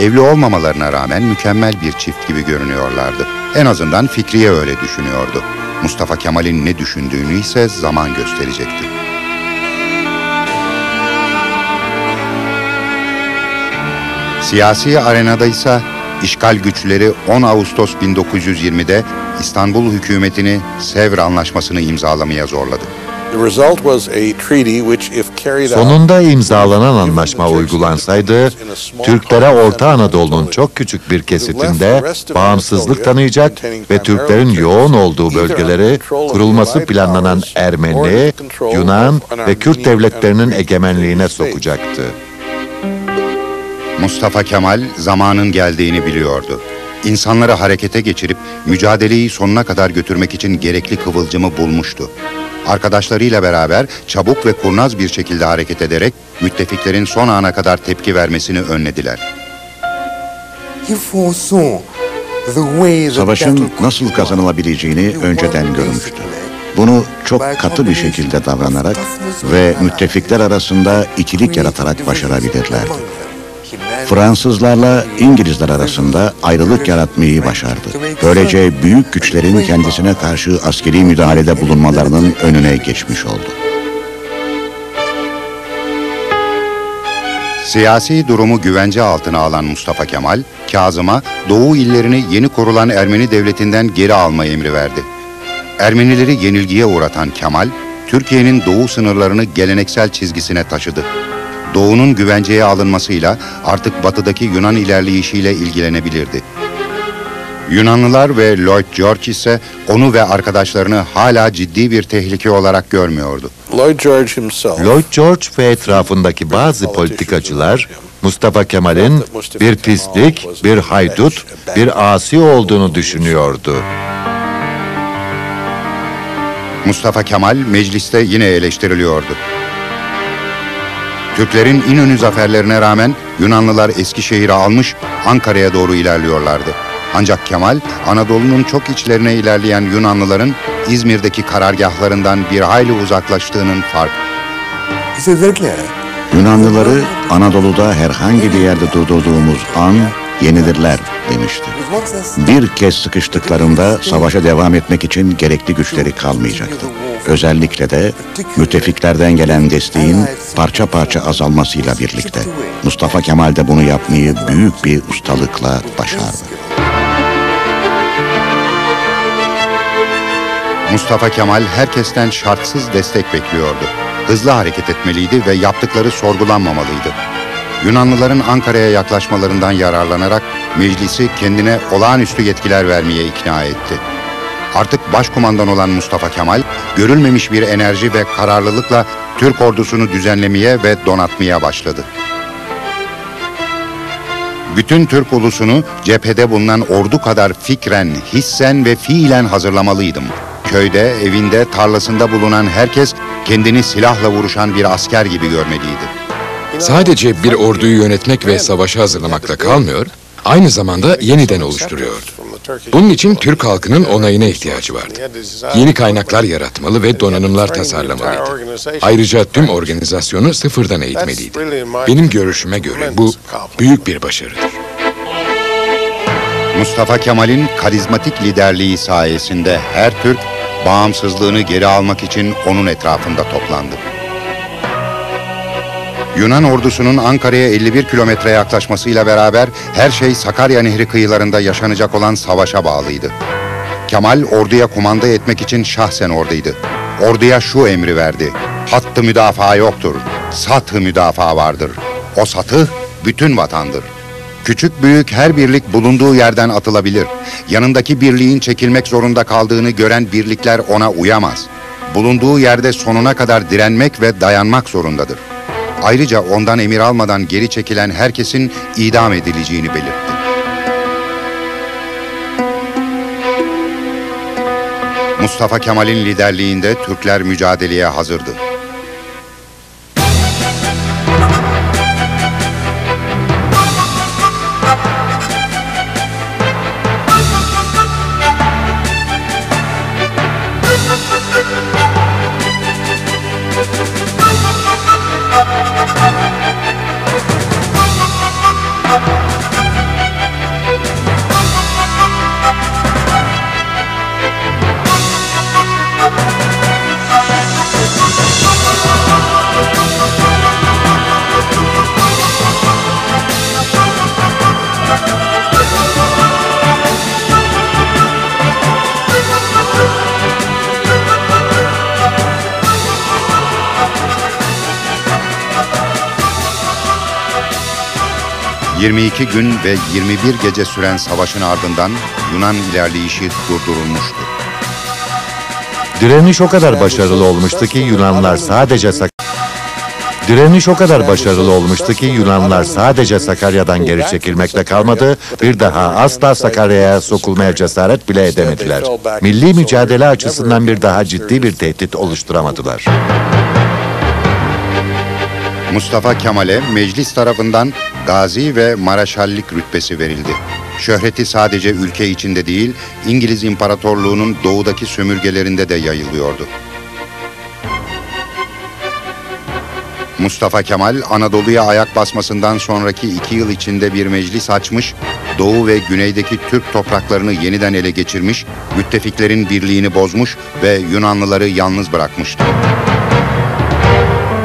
Evli olmamalarına rağmen mükemmel bir çift gibi görünüyorlardı. En azından Fikriye öyle düşünüyordu. Mustafa Kemal'in ne düşündüğünü ise zaman gösterecekti. Siyasi arenada ise işgal güçleri 10 Ağustos 1920'de İstanbul hükümetini Sevr Anlaşması'nı imzalamaya zorladı. Sonunda imzalanan anlaşma uygulansaydı, Türklere Orta Anadolu'nun çok küçük bir kesitinde bağımsızlık tanıyacak ve Türklerin yoğun olduğu bölgeleri kurulması planlanan Ermeni, Yunan ve Kürt devletlerinin egemenliğine sokacaktı. Mustafa Kemal zamanın geldiğini biliyordu. İnsanları harekete geçirip mücadeleyi sonuna kadar götürmek için gerekli kıvılcımı bulmuştu. Arkadaşlarıyla beraber çabuk ve kurnaz bir şekilde hareket ederek müttefiklerin son ana kadar tepki vermesini önlediler. Savaşın nasıl kazanılabileceğini önceden görmüştü. Bunu çok katı bir şekilde davranarak ve müttefikler arasında ikilik yaratarak başarabilirlerdi. Fransızlarla İngilizler arasında ayrılık yaratmayı başardı. Böylece büyük güçlerin kendisine karşı askeri müdahalede bulunmalarının önüne geçmiş oldu. Siyasi durumu güvence altına alan Mustafa Kemal, Kazım'a Doğu illerini yeni kurulan Ermeni devletinden geri alma emri verdi. Ermenileri yenilgiye uğratan Kemal, Türkiye'nin doğu sınırlarını geleneksel çizgisine taşıdı. Doğu'nun güvenceye alınmasıyla artık batıdaki Yunan ilerleyişiyle ilgilenebilirdi. Yunanlılar ve Lloyd George ise onu ve arkadaşlarını hala ciddi bir tehlike olarak görmüyordu. Lloyd George himself, Lloyd George ve etrafındaki bazı politikacılar Mustafa Kemal'in bir pislik, bir haydut, bir asi olduğunu düşünüyordu. Mustafa Kemal mecliste yine eleştiriliyordu. Türklerin İnönü zaferlerine rağmen Yunanlılar Eskişehir'i almış Ankara'ya doğru ilerliyorlardı. Ancak Kemal Anadolu'nun çok içlerine ilerleyen Yunanlıların İzmir'deki karargahlarından bir hayli uzaklaştığının fark. Yunanlıları Anadolu'da herhangi bir yerde durdurduğumuz an yenilirler demişti. Bir kez sıkıştıklarında savaşa devam etmek için gerekli güçleri kalmayacaktı. Özellikle de müttefiklerden gelen desteğin parça parça azalmasıyla birlikte. Mustafa Kemal de bunu yapmayı büyük bir ustalıkla başardı. Mustafa Kemal herkesten şartsız destek bekliyordu. Hızlı hareket etmeliydi ve yaptıkları sorgulanmamalıydı. Yunanlıların Ankara'ya yaklaşmalarından yararlanarak meclisi kendine olağanüstü yetkiler vermeye ikna etti. Artık başkumandan olan Mustafa Kemal, görülmemiş bir enerji ve kararlılıkla Türk ordusunu düzenlemeye ve donatmaya başladı. Bütün Türk ulusunu cephede bulunan ordu kadar fikren, hissen ve fiilen hazırlamalıydım. Köyde, evinde, tarlasında bulunan herkes kendini silahla vuruşan bir asker gibi görmeliydi. Sadece bir orduyu yönetmek ve savaşa hazırlamakla kalmıyor, aynı zamanda yeniden oluşturuyordu. Bunun için Türk halkının onayına ihtiyacı vardı. Yeni kaynaklar yaratmalı ve donanımlar tasarlamalıydı. Ayrıca tüm organizasyonu sıfırdan eğitmeliydi. Benim görüşüme göre bu büyük bir başarıdır. Mustafa Kemal'in karizmatik liderliği sayesinde her Türk bağımsızlığını geri almak için onun etrafında toplandı. Yunan ordusunun Ankara'ya 51 kilometre yaklaşmasıyla beraber her şey Sakarya Nehri kıyılarında yaşanacak olan savaşa bağlıydı. Kemal orduya kumanda etmek için şahsen oradaydı. Orduya şu emri verdi. Hattı müdafaa yoktur, satı müdafaa vardır. O satı bütün vatandır. Küçük büyük her birlik bulunduğu yerden atılabilir. Yanındaki birliğin çekilmek zorunda kaldığını gören birlikler ona uyamaz. Bulunduğu yerde sonuna kadar direnmek ve dayanmak zorundadır. Ayrıca ondan emir almadan geri çekilen herkesin idam edileceğini belirtti. Mustafa Kemal'in liderliğinde Türkler mücadeleye hazırdı. ...22 gün ve 21 gece süren savaşın ardından Yunan ilerleyişi durdurulmuştu. Direniş o kadar başarılı olmuştu ki Yunanlar sadece Sak Direniş o kadar başarılı olmuştu ki Yunanlar sadece Sakarya'dan geri çekilmekle kalmadı, bir daha asla Sakarya'ya sokulmaya cesaret bile edemediler. Milli mücadele açısından bir daha ciddi bir tehdit oluşturamadılar. Mustafa Kemal'e meclis tarafından gazi ve maraşallik rütbesi verildi. Şöhreti sadece ülke içinde değil, İngiliz İmparatorluğu'nun doğudaki sömürgelerinde de yayılıyordu. Mustafa Kemal, Anadolu'ya ayak basmasından sonraki iki yıl içinde bir meclis açmış, Doğu ve Güney'deki Türk topraklarını yeniden ele geçirmiş, müttefiklerin birliğini bozmuş ve Yunanlıları yalnız bırakmıştı.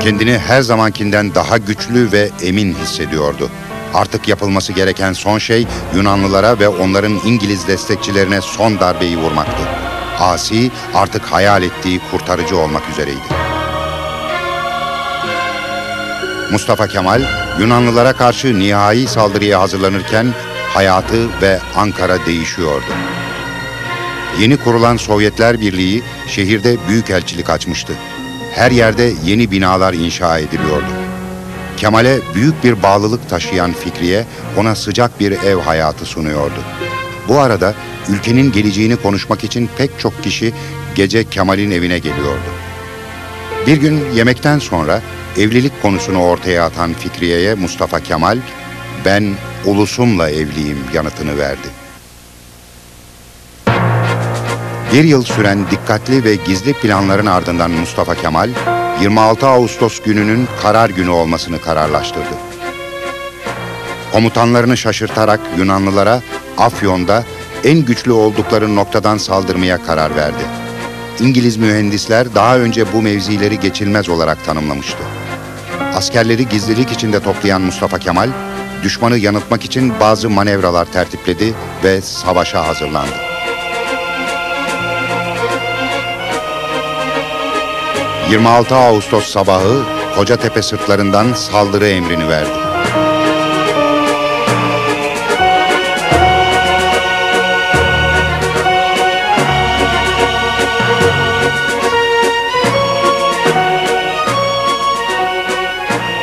Kendini her zamankinden daha güçlü ve emin hissediyordu. Artık yapılması gereken son şey Yunanlılara ve onların İngiliz destekçilerine son darbeyi vurmaktı. Asi artık hayal ettiği kurtarıcı olmak üzereydi. Mustafa Kemal Yunanlılara karşı nihai saldırıya hazırlanırken hayatı ve Ankara değişiyordu. Yeni kurulan Sovyetler Birliği şehirde büyükelçilik açmıştı. Her yerde yeni binalar inşa ediliyordu. Kemal'e büyük bir bağlılık taşıyan Fikriye ona sıcak bir ev hayatı sunuyordu. Bu arada ülkenin geleceğini konuşmak için pek çok kişi gece Kemal'in evine geliyordu. Bir gün yemekten sonra evlilik konusunu ortaya atan Fikriye'ye Mustafa Kemal, ben ulusumla evliyim yanıtını verdi. Bir yıl süren dikkatli ve gizli planların ardından Mustafa Kemal, 26 Ağustos gününün karar günü olmasını kararlaştırdı. Komutanlarını şaşırtarak Yunanlılara Afyon'da en güçlü oldukları noktadan saldırmaya karar verdi. İngiliz mühendisler daha önce bu mevzileri geçilmez olarak tanımlamıştı. Askerleri gizlilik içinde toplayan Mustafa Kemal, düşmanı yanıltmak için bazı manevralar tertipledi ve savaşa hazırlandı. 26 Ağustos sabahı Kocatepe sırtlarından saldırı emrini verdi.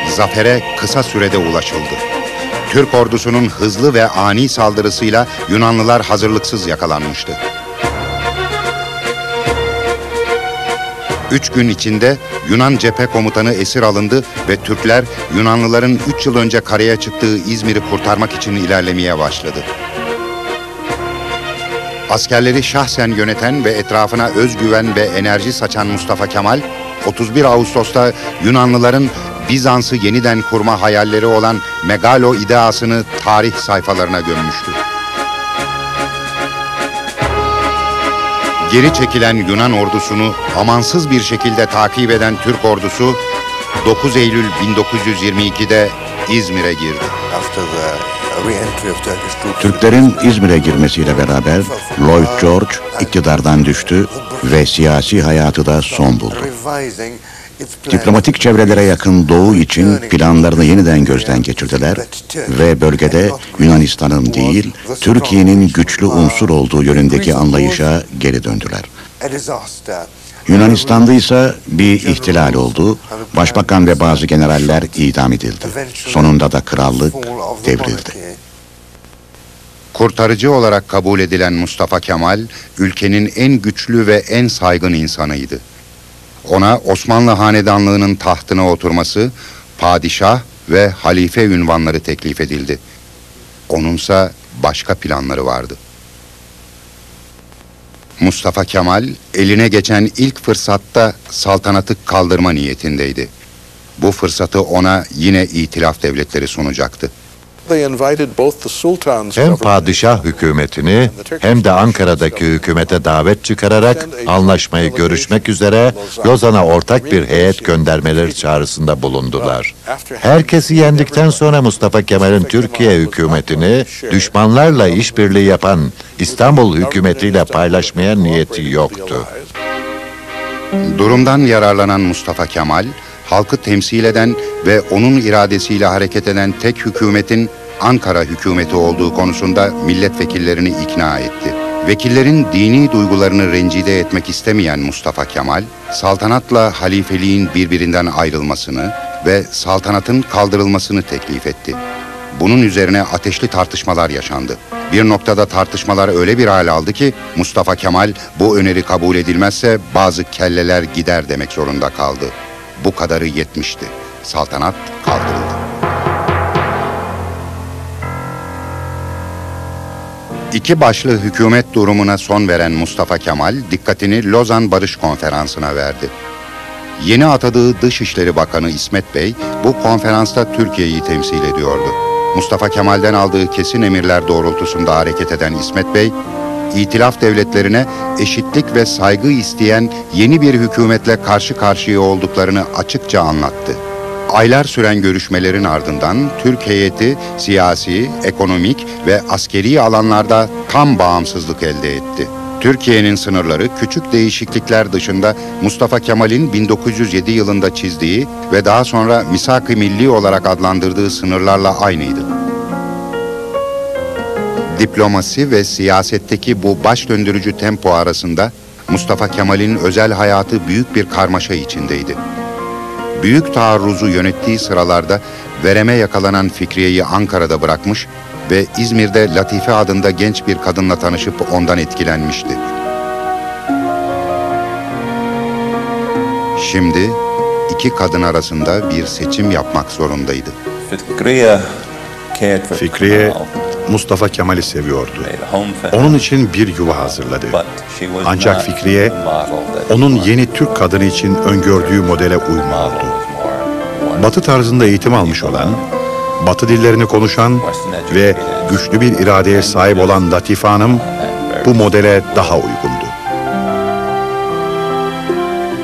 Zafere kısa sürede ulaşıldı. Türk ordusunun hızlı ve ani saldırısıyla Yunanlılar hazırlıksız yakalanmıştı. Üç gün içinde Yunan cephe komutanı esir alındı ve Türkler Yunanlıların üç yıl önce karaya çıktığı İzmir'i kurtarmak için ilerlemeye başladı. Askerleri şahsen yöneten ve etrafına özgüven ve enerji saçan Mustafa Kemal, 31 Ağustos'ta Yunanlıların Bizans'ı yeniden kurma hayalleri olan Megalo ideasını tarih sayfalarına gömmüştü. Geri çekilen Yunan ordusunu amansız bir şekilde takip eden Türk ordusu 9 Eylül 1922'de İzmir'e girdi. Türklerin İzmir'e girmesiyle beraber Lloyd George iktidardan düştü ve siyasi hayatı da son buldu. Diplomatik çevrelere yakın Doğu için planlarını yeniden gözden geçirdiler ve bölgede Yunanistan'ın değil, Türkiye'nin güçlü unsur olduğu yönündeki anlayışa geri döndüler. Yunanistan'da ise bir ihtilal oldu. Başbakan ve bazı generaller idam edildi. Sonunda da krallık devrildi. Kurtarıcı olarak kabul edilen Mustafa Kemal, ülkenin en güçlü ve en saygın insanıydı. Ona Osmanlı hanedanlığının tahtına oturması, padişah ve halife ünvanları teklif edildi. Onunsa başka planları vardı. Mustafa Kemal eline geçen ilk fırsatta saltanatı kaldırma niyetindeydi. Bu fırsatı ona yine itilaf devletleri sunacaktı. Hem padişah hükümetini hem de Ankara'daki hükümete davet çıkararak anlaşmayı görüşmek üzere Lozan'a ortak bir heyet göndermeleri çağrısında bulundular. Herkesi yendikten sonra Mustafa Kemal'in Türkiye hükümetini düşmanlarla işbirliği yapan İstanbul hükümetiyle paylaşmaya niyeti yoktu. Durumdan yararlanan Mustafa Kemal, halkı temsil eden ve onun iradesiyle hareket eden tek hükümetin Ankara hükümeti olduğu konusunda milletvekillerini ikna etti. Vekillerin dini duygularını rencide etmek istemeyen Mustafa Kemal, saltanatla halifeliğin birbirinden ayrılmasını ve saltanatın kaldırılmasını teklif etti. Bunun üzerine ateşli tartışmalar yaşandı. Bir noktada tartışmalar öyle bir hal aldı ki Mustafa Kemal bu öneri kabul edilmezse bazı kelleler gider demek zorunda kaldı. Bu kadarı yetmişti. Saltanat kaldırıldı. İki başlı hükümet durumuna son veren Mustafa Kemal dikkatini Lozan Barış Konferansı'na verdi. Yeni atadığı Dışişleri Bakanı İsmet Bey bu konferansta Türkiye'yi temsil ediyordu. Mustafa Kemal'den aldığı kesin emirler doğrultusunda hareket eden İsmet Bey, İtilaf devletlerine eşitlik ve saygı isteyen yeni bir hükümetle karşı karşıya olduklarını açıkça anlattı. Aylar süren görüşmelerin ardından Türk heyeti siyasi, ekonomik ve askeri alanlarda tam bağımsızlık elde etti. Türkiye'nin sınırları küçük değişiklikler dışında Mustafa Kemal'in 1907 yılında çizdiği ve daha sonra Misak-ı Milli olarak adlandırdığı sınırlarla aynıydı. Diplomasi ve siyasetteki bu baş döndürücü tempo arasında Mustafa Kemal'in özel hayatı büyük bir karmaşa içindeydi. Büyük taarruzu yönettiği sıralarda vereme yakalanan Fikriye'yi Ankara'da bırakmış ve İzmir'de Latife adında genç bir kadınla tanışıp ondan etkilenmişti. Şimdi iki kadın arasında bir seçim yapmak zorundaydı. Fikriye Mustafa Kemal'i seviyordu. Onun için bir yuva hazırladı. Ancak Fikriye onun yeni Türk kadını için öngördüğü modele uymuyordu. Batı tarzında eğitim almış olan, Batı dillerini konuşan ve güçlü bir iradeye sahip olan Latife Hanım bu modele daha uygundu.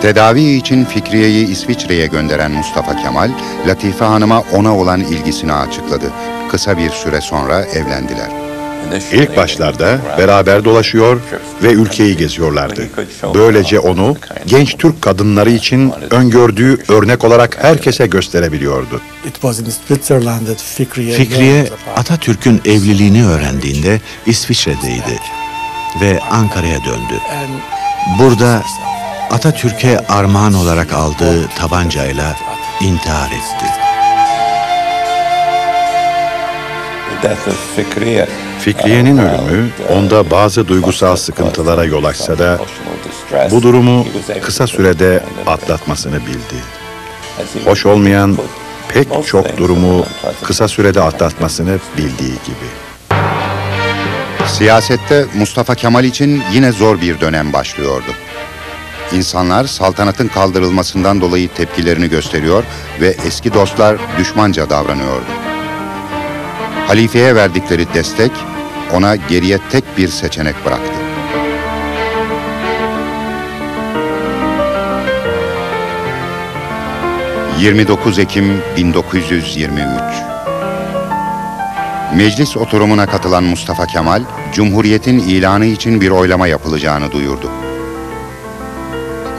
Tedavi için Fikriye'yi İsviçre'ye gönderen Mustafa Kemal, Latife Hanım'a ona olan ilgisini açıkladı. Kısa bir süre sonra evlendiler. İlk başlarda beraber dolaşıyor ve ülkeyi geziyorlardı. Böylece onu genç Türk kadınları için öngördüğü örnek olarak herkese gösterebiliyordu. Fikriye Atatürk'ün evliliğini öğrendiğinde İsviçre'deydi ve Ankara'ya döndü. Burada Atatürk'e armağan olarak aldığı tabancayla intihar etti. Fikriye'nin ölümü onda bazı duygusal sıkıntılara yol açsa da bu durumu kısa sürede atlatmasını bildi. Hoş olmayan pek çok durumu kısa sürede atlatmasını bildiği gibi. Siyasette Mustafa Kemal için yine zor bir dönem başlıyordu. İnsanlar saltanatın kaldırılmasından dolayı tepkilerini gösteriyor ve eski dostlar düşmanca davranıyordu. Halifeye verdikleri destek ona geriye tek bir seçenek bıraktı. ...29 Ekim 1923 Meclis oturumuna katılan Mustafa Kemal, Cumhuriyet'in ilanı için bir oylama yapılacağını duyurdu.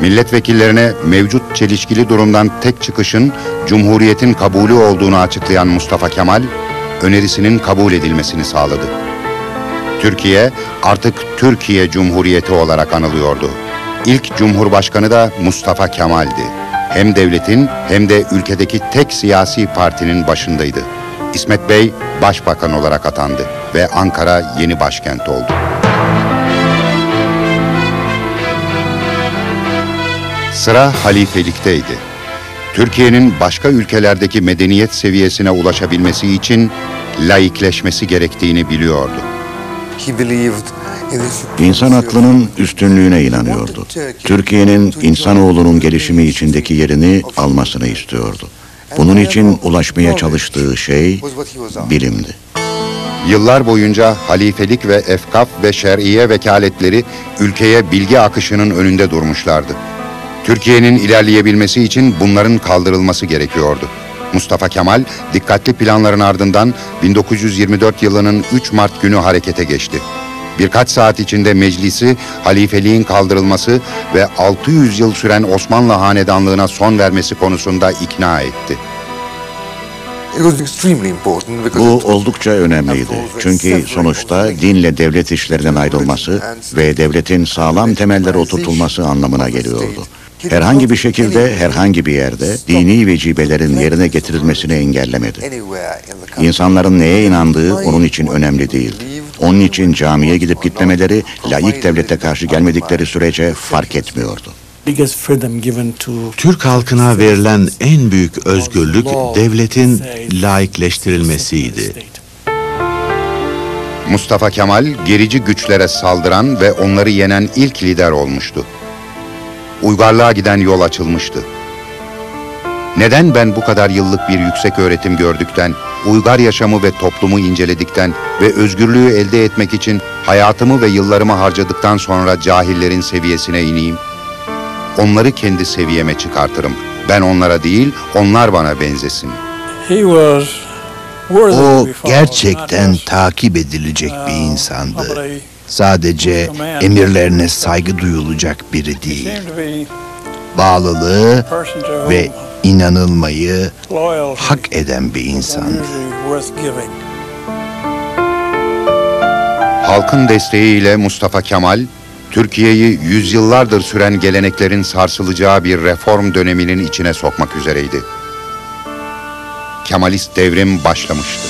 Milletvekillerine mevcut çelişkili durumdan tek çıkışın Cumhuriyet'in kabulü olduğunu açıklayan Mustafa Kemal, önerisinin kabul edilmesini sağladı. Türkiye artık Türkiye Cumhuriyeti olarak anılıyordu. İlk Cumhurbaşkanı da Mustafa Kemal'di. Hem devletin hem de ülkedeki tek siyasi partinin başındaydı. İsmet Bey başbakan olarak atandı ve Ankara yeni başkent oldu. Sıra halifelikteydi. Türkiye'nin başka ülkelerdeki medeniyet seviyesine ulaşabilmesi için laikleşmesi gerektiğini biliyordu. İnsan aklının üstünlüğüne inanıyordu. Türkiye'nin insanoğlunun gelişimi içindeki yerini almasını istiyordu. Bunun için ulaşmaya çalıştığı şey bilimdi. Yıllar boyunca halifelik ve efkaf ve şer'iye vekaletleri ülkeye bilgi akışının önünde durmuşlardı. Türkiye'nin ilerleyebilmesi için bunların kaldırılması gerekiyordu. Mustafa Kemal dikkatli planların ardından 1924 yılının 3 Mart günü harekete geçti. Birkaç saat içinde meclisi halifeliğin kaldırılması ve 600 yıl süren Osmanlı hanedanlığına son vermesi konusunda ikna etti. Bu oldukça önemliydi. Çünkü sonuçta dinle devlet işlerinden ayrılması ve devletin sağlam temeller oturtulması anlamına geliyordu. Herhangi bir şekilde herhangi bir yerde dini vecibelerin yerine getirilmesini engellemedi. İnsanların neye inandığı onun için önemli değildi. Onun için camiye gidip gitmemeleri, laik devlete karşı gelmedikleri sürece fark etmiyordu. Türk halkına verilen en büyük özgürlük devletin laikleştirilmesiydi. Mustafa Kemal gerici güçlere saldıran ve onları yenen ilk lider olmuştu. Uygarlığa giden yol açılmıştı. Neden ben bu kadar yıllık bir yüksek öğretim gördükten, uygar yaşamı ve toplumu inceledikten ve özgürlüğü elde etmek için hayatımı ve yıllarımı harcadıktan sonra cahillerin seviyesine ineyim? Onları kendi seviyeme çıkartırım. Ben onlara değil, onlar bana benzesin. O gerçekten takip edilecek bir insandı. Sadece emirlerine saygı duyulacak biri değil. Bağlılığı ve inanılmayı hak eden bir insan. Halkın desteğiyle Mustafa Kemal, Türkiye'yi yüzyıllardır süren geleneklerin sarsılacağı bir reform döneminin içine sokmak üzereydi. Kemalist devrim başlamıştı.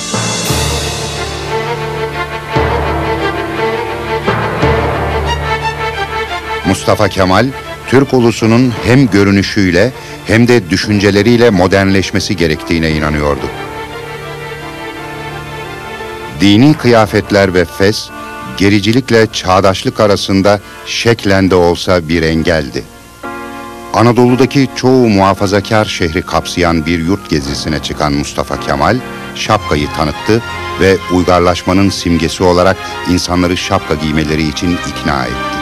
Mustafa Kemal, Türk ulusunun hem görünüşüyle hem de düşünceleriyle modernleşmesi gerektiğine inanıyordu. Dini kıyafetler ve fes, gericilikle çağdaşlık arasında şeklen de olsa bir engeldi. Anadolu'daki çoğu muhafazakar şehri kapsayan bir yurt gezisine çıkan Mustafa Kemal, şapkayı tanıttı ve uygarlaşmanın simgesi olarak insanları şapka giymeleri için ikna etti.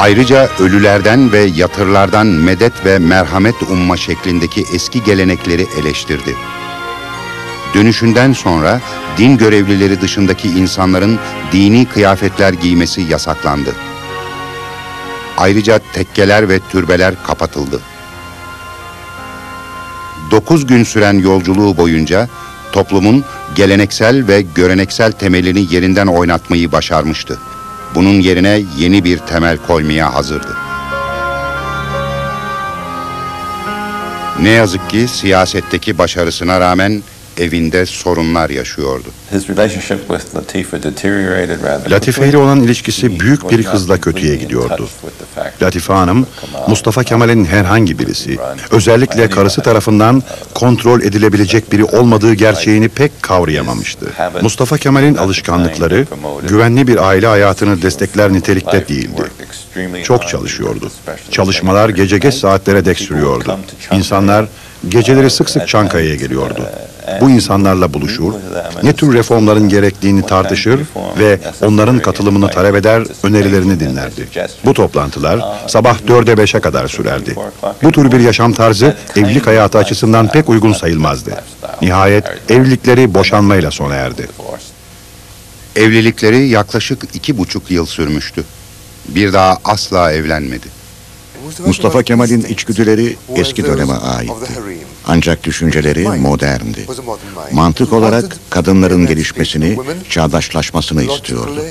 Ayrıca ölülerden ve yatırlardan medet ve merhamet umma şeklindeki eski gelenekleri eleştirdi. Dönüşünden sonra din görevlileri dışındaki insanların dini kıyafetler giymesi yasaklandı. Ayrıca tekkeler ve türbeler kapatıldı. Dokuz gün süren yolculuğu boyunca toplumun geleneksel ve göreneksel temelini yerinden oynatmayı başarmıştı. Bunun yerine yeni bir temel koymaya hazırdı. Ne yazık ki siyasetteki başarısına rağmen evinde sorunlar yaşıyordu. Latife ile olan ilişkisi büyük bir hızla kötüye gidiyordu. Latife Hanım, Mustafa Kemal'in herhangi birisi, özellikle karısı tarafından kontrol edilebilecek biri olmadığı gerçeğini pek kavrayamamıştı. Mustafa Kemal'in alışkanlıkları, güvenli bir aile hayatını destekler nitelikte değildi. Çok çalışıyordu. Çalışmalar gece geç saatlere dek sürüyordu. İnsanlar geceleri sık sık Çankaya'ya geliyordu. Bu insanlarla buluşur, ne tür reformların gerektiğini tartışır ve onların katılımını talep eder, önerilerini dinlerdi. Bu toplantılar sabah 4'e 5'e kadar sürerdi. Bu tür bir yaşam tarzı evlilik hayatı açısından pek uygun sayılmazdı. Nihayet evlilikleri boşanmayla sona erdi. Evlilikleri yaklaşık iki buçuk yıl sürmüştü. Bir daha asla evlenmedi. Mustafa Kemal'in içgüdüleri eski döneme aitti. Ancak düşünceleri moderndi. Mantık olarak kadınların gelişmesini, çağdaşlaşmasını istiyordu.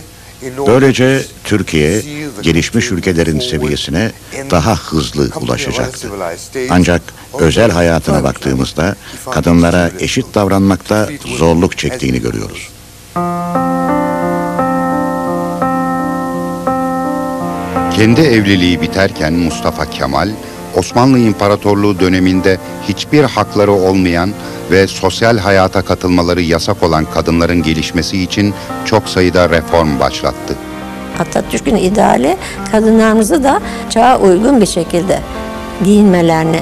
Böylece Türkiye gelişmiş ülkelerin seviyesine daha hızlı ulaşacaktı. Ancak özel hayatına baktığımızda kadınlara eşit davranmakta zorluk çektiğini görüyoruz. Kendi evliliği biterken Mustafa Kemal, Osmanlı İmparatorluğu döneminde hiçbir hakları olmayan ve sosyal hayata katılmaları yasak olan kadınların gelişmesi için çok sayıda reform başlattı. Atatürk'ün ideali kadınlarımızı da çağa uygun bir şekilde giyinmelerini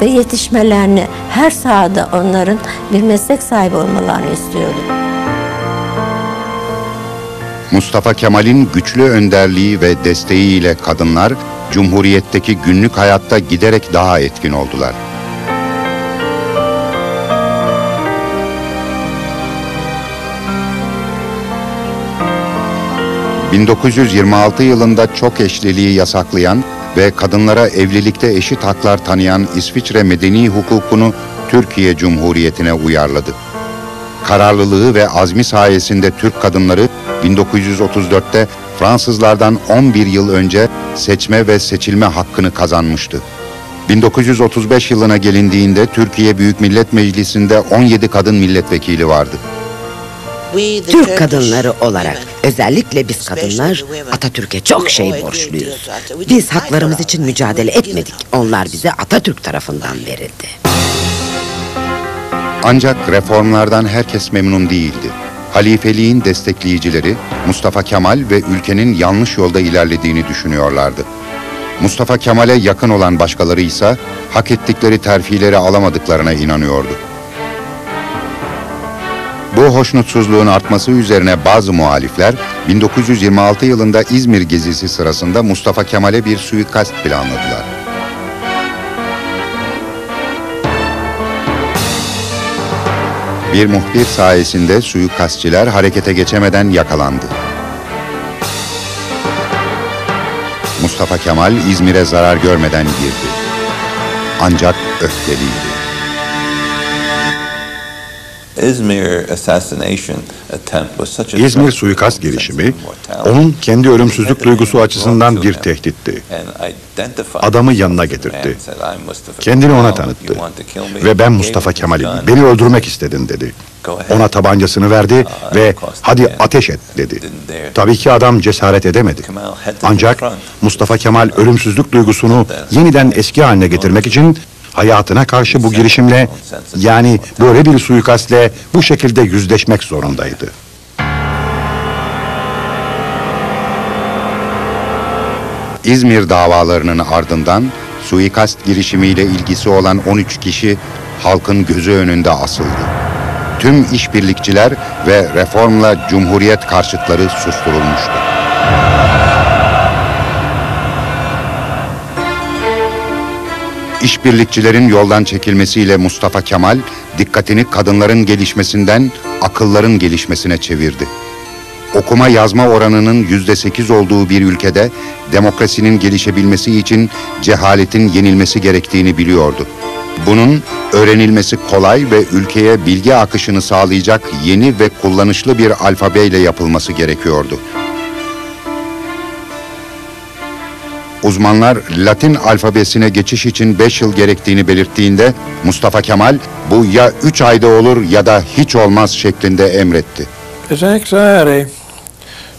ve yetişmelerini, her sahada onların bir meslek sahibi olmalarını istiyordu. Mustafa Kemal'in güçlü önderliği ve desteğiyle kadınlar Cumhuriyet'teki günlük hayatta giderek daha etkin oldular. ...1926 yılında çok eşliliği yasaklayan ve kadınlara evlilikte eşit haklar tanıyan İsviçre medeni hukukunu Türkiye Cumhuriyeti'ne uyarladı. Kararlılığı ve azmi sayesinde Türk kadınları 1934'te Fransızlardan 11 yıl önce seçme ve seçilme hakkını kazanmıştı. 1935 yılına gelindiğinde Türkiye Büyük Millet Meclisi'nde 17 kadın milletvekili vardı. Türk kadınları olarak özellikle biz kadınlar Atatürk'e çok şey borçluyuz. Biz haklarımız için mücadele etmedik. Onlar bize Atatürk tarafından verildi. Ancak reformlardan herkes memnun değildi. Halifeliğin destekleyicileri Mustafa Kemal ve ülkenin yanlış yolda ilerlediğini düşünüyorlardı. Mustafa Kemal'e yakın olan başkaları ise hak ettikleri terfileri alamadıklarına inanıyordu. Bu hoşnutsuzluğun artması üzerine bazı muhalifler 1926 yılında İzmir gezisi sırasında Mustafa Kemal'e bir suikast planladılar. Bir muhbir sayesinde suikastçiler harekete geçemeden yakalandı. Mustafa Kemal İzmir'e zarar görmeden girdi. Ancak öfkeliydi. İzmir suikast girişimi onun kendi ölümsüzlük duygusu açısından bir tehditti. Adamı yanına getirtti. Kendini ona tanıttı. Ve ben Mustafa Kemal'im. Beni öldürmek istedin dedi. Ona tabancasını verdi ve hadi ateş et dedi. Tabii ki adam cesaret edemedi. Ancak Mustafa Kemal ölümsüzlük duygusunu yeniden eski haline getirmek için hayatına karşı bu girişimle yani böyle bir suikastle bu şekilde yüzleşmek zorundaydı. İzmir davalarının ardından suikast girişimiyle ilgisi olan 13 kişi halkın gözü önünde asıldı. Tüm işbirlikçiler ve reformla cumhuriyet karşıtları susturulmuştu. İşbirlikçilerin yoldan çekilmesiyle Mustafa Kemal dikkatini kadınların gelişmesinden akılların gelişmesine çevirdi. Okuma yazma oranının yüzde sekiz olduğu bir ülkede demokrasinin gelişebilmesi için cehaletin yenilmesi gerektiğini biliyordu. Bunun öğrenilmesi kolay ve ülkeye bilgi akışını sağlayacak yeni ve kullanışlı bir alfabeyle yapılması gerekiyordu. Uzmanlar Latin alfabesine geçiş için 5 yıl gerektiğini belirttiğinde Mustafa Kemal bu ya 3 ayda olur ya da hiç olmaz şeklinde emretti.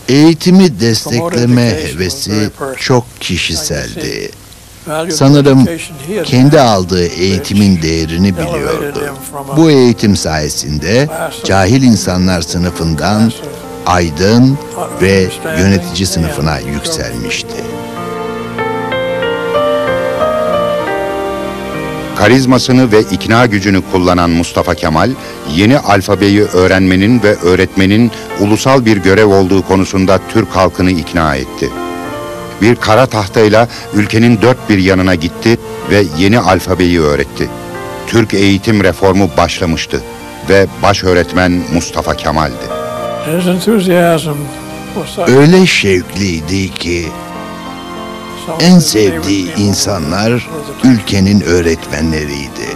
Eğitimi destekleme hevesi çok kişiseldi. Sanırım kendi aldığı eğitimin değerini biliyordu. Bu eğitim sayesinde cahil insanlar sınıfından aydın ve yönetici sınıfına yükselmişti. Karizmasını ve ikna gücünü kullanan Mustafa Kemal, yeni alfabeyi öğrenmenin ve öğretmenin ulusal bir görev olduğu konusunda Türk halkını ikna etti. Bir kara tahtayla ülkenin dört bir yanına gitti ve yeni alfabeyi öğretti. Türk eğitim reformu başlamıştı ve baş öğretmen Mustafa Kemal'di. Öyle şevkliydi ki en sevdiği insanlar ülkenin öğretmenleriydi.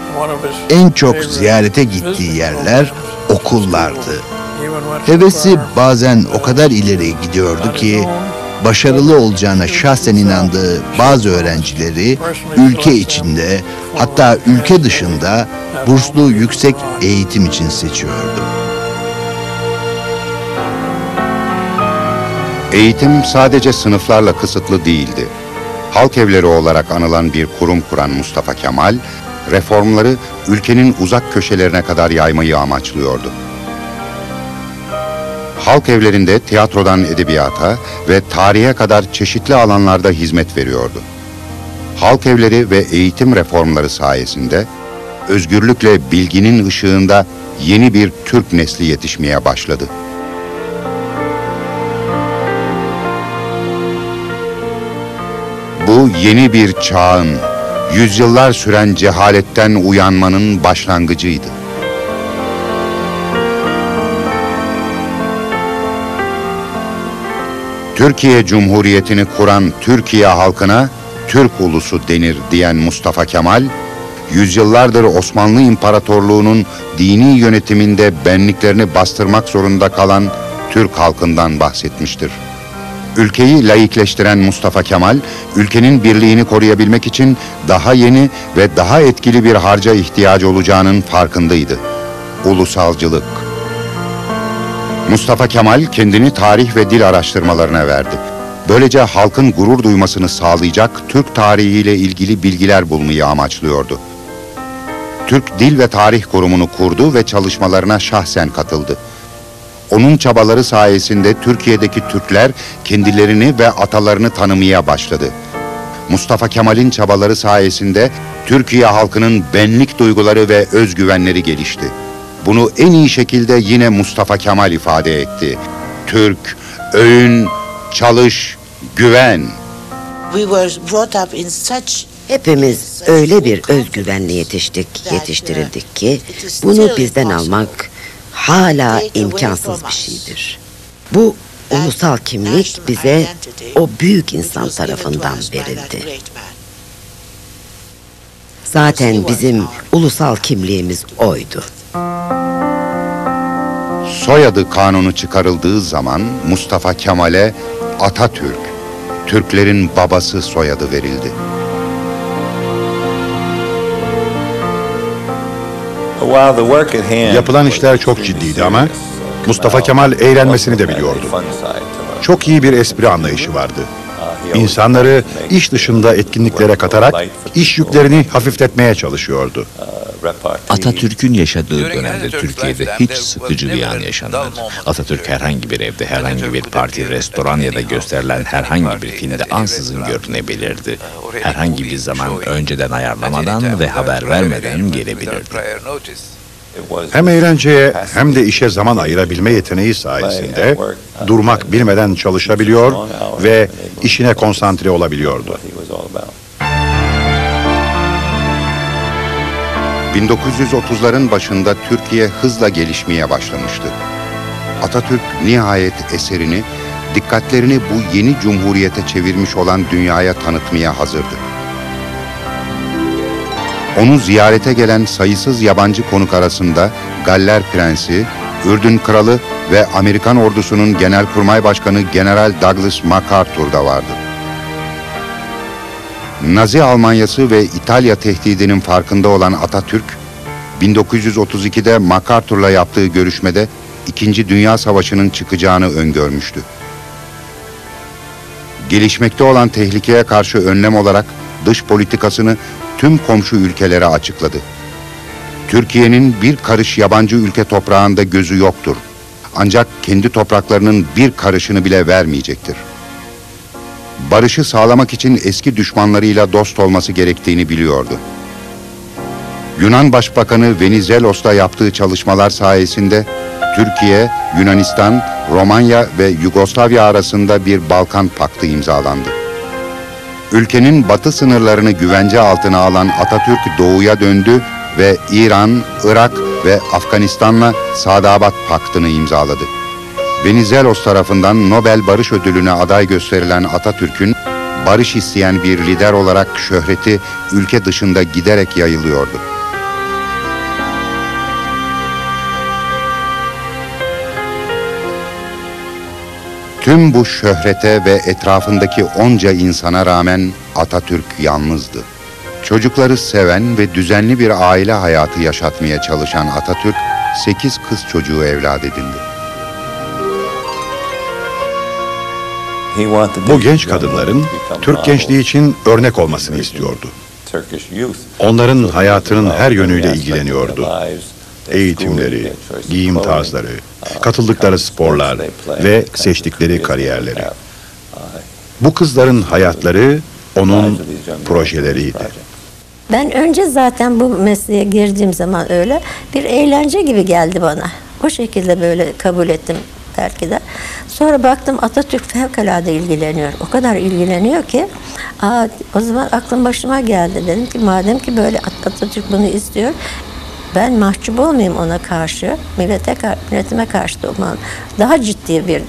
En çok ziyarete gittiği yerler okullardı. Hevesi bazen o kadar ileri gidiyordu ki başarılı olacağına şahsen inandığı bazı öğrencileri ülke içinde hatta ülke dışında burslu yüksek eğitim için seçiyordu. Eğitim sadece sınıflarla kısıtlı değildi. Halk evleri olarak anılan bir kurum kuran Mustafa Kemal, reformları ülkenin uzak köşelerine kadar yaymayı amaçlıyordu. Halk evlerinde tiyatrodan edebiyata ve tarihe kadar çeşitli alanlarda hizmet veriyordu. Halk evleri ve eğitim reformları sayesinde özgürlükle bilginin ışığında yeni bir Türk nesli yetişmeye başladı. Bu yeni bir çağın, yüzyıllar süren cehaletten uyanmanın başlangıcıydı. Türkiye Cumhuriyeti'ni kuran Türkiye halkına Türk ulusu denir diyen Mustafa Kemal, yüzyıllardır Osmanlı İmparatorluğu'nun dini yönetiminde benliklerini bastırmak zorunda kalan Türk halkından bahsetmiştir. Ülkeyi laikleştiren Mustafa Kemal, ülkenin birliğini koruyabilmek için daha yeni ve daha etkili bir harca ihtiyacı olacağının farkındaydı. Ulusalcılık. Mustafa Kemal kendini tarih ve dil araştırmalarına verdi. Böylece halkın gurur duymasını sağlayacak Türk tarihiyle ilgili bilgiler bulmayı amaçlıyordu. Türk Dil ve Tarih Kurumu'nu kurdu ve çalışmalarına şahsen katıldı. Onun çabaları sayesinde Türkiye'deki Türkler kendilerini ve atalarını tanımaya başladı. Mustafa Kemal'in çabaları sayesinde Türkiye halkının benlik duyguları ve özgüvenleri gelişti. Bunu en iyi şekilde yine Mustafa Kemal ifade etti. Türk, öğün, çalış, güven. We were brought up in such Hepimiz öyle bir özgüvenle yetiştik, yetiştirildik ki bunu bizden almak hala imkansız bir şeydir. Bu ulusal kimlik bize o büyük insan tarafından verildi. Zaten bizim ulusal kimliğimiz oydu. Soyadı kanunu çıkarıldığı zaman Mustafa Kemal'e Atatürk, Türklerin babası soyadı verildi. Yapılan işler çok ciddiydi ama Mustafa Kemal eğlenmesini de biliyordu. Çok iyi bir espri anlayışı vardı. İnsanları iş dışında etkinliklere katarak iş yüklerini hafifletmeye çalışıyordu. Atatürk'ün yaşadığı dönemde Türkiye'de hiç sıkıcı bir an yaşanmadı. Atatürk herhangi bir evde, herhangi bir parti, restoran ya da gösterilen herhangi bir filmde ansızın görünebilirdi. Herhangi bir zaman önceden ayarlamadan ve haber vermeden gelebilirdi. Hem eğlenceye hem de işe zaman ayırabilme yeteneği sayesinde durmak bilmeden çalışabiliyor ve işine konsantre olabiliyordu. 1930'ların başında Türkiye hızla gelişmeye başlamıştı. Atatürk nihayet eserini, dikkatlerini bu yeni cumhuriyete çevirmiş olan dünyaya tanıtmaya hazırdı. Onu ziyarete gelen sayısız yabancı konuk arasında Galler Prensi, Ürdün Kralı ve Amerikan ordusunun Genelkurmay Başkanı General Douglas MacArthur da vardı. Nazi Almanyası ve İtalya tehdidinin farkında olan Atatürk, 1932'de MacArthur'la yaptığı görüşmede İkinci Dünya Savaşı'nın çıkacağını öngörmüştü. Gelişmekte olan tehlikeye karşı önlem olarak dış politikasını tüm komşu ülkelere açıkladı. Türkiye'nin bir karış yabancı ülke toprağında gözü yoktur. Ancak kendi topraklarının bir karışını bile vermeyecektir. Barışı sağlamak için eski düşmanlarıyla dost olması gerektiğini biliyordu. Yunan Başbakanı Venizelos'ta yaptığı çalışmalar sayesinde Türkiye, Yunanistan, Romanya ve Yugoslavya arasında bir Balkan Paktı imzalandı. Ülkenin batı sınırlarını güvence altına alan Atatürk doğuya döndü ve İran, Irak ve Afganistan'la Sadabat Paktı'nı imzaladı. Venizelos tarafından Nobel Barış Ödülü'ne aday gösterilen Atatürk'ün barış isteyen bir lider olarak şöhreti ülke dışında giderek yayılıyordu. Tüm bu şöhrete ve etrafındaki onca insana rağmen Atatürk yalnızdı. Çocukları seven ve düzenli bir aile hayatı yaşatmaya çalışan Atatürk, sekiz kız çocuğu evlat edindi. Bu genç kadınların Türk gençliği için örnek olmasını istiyordu. Onların hayatının her yönüyle ilgileniyordu. Eğitimleri, giyim tarzları, katıldıkları sporlar ve seçtikleri kariyerleri. Bu kızların hayatları onun projeleriydi. Ben önce zaten bu mesleğe girdiğim zaman öyle bir eğlence gibi geldi bana. O şekilde böyle kabul ettim belki de. Sonra baktım Atatürk fevkalade ilgileniyor. O kadar ilgileniyor ki aa, o zaman aklım başıma geldi. Dedim ki madem ki böyle Atatürk bunu istiyor ben mahcup olmayayım ona karşı, millete, milletime karşı da olmam. Daha ciddi bir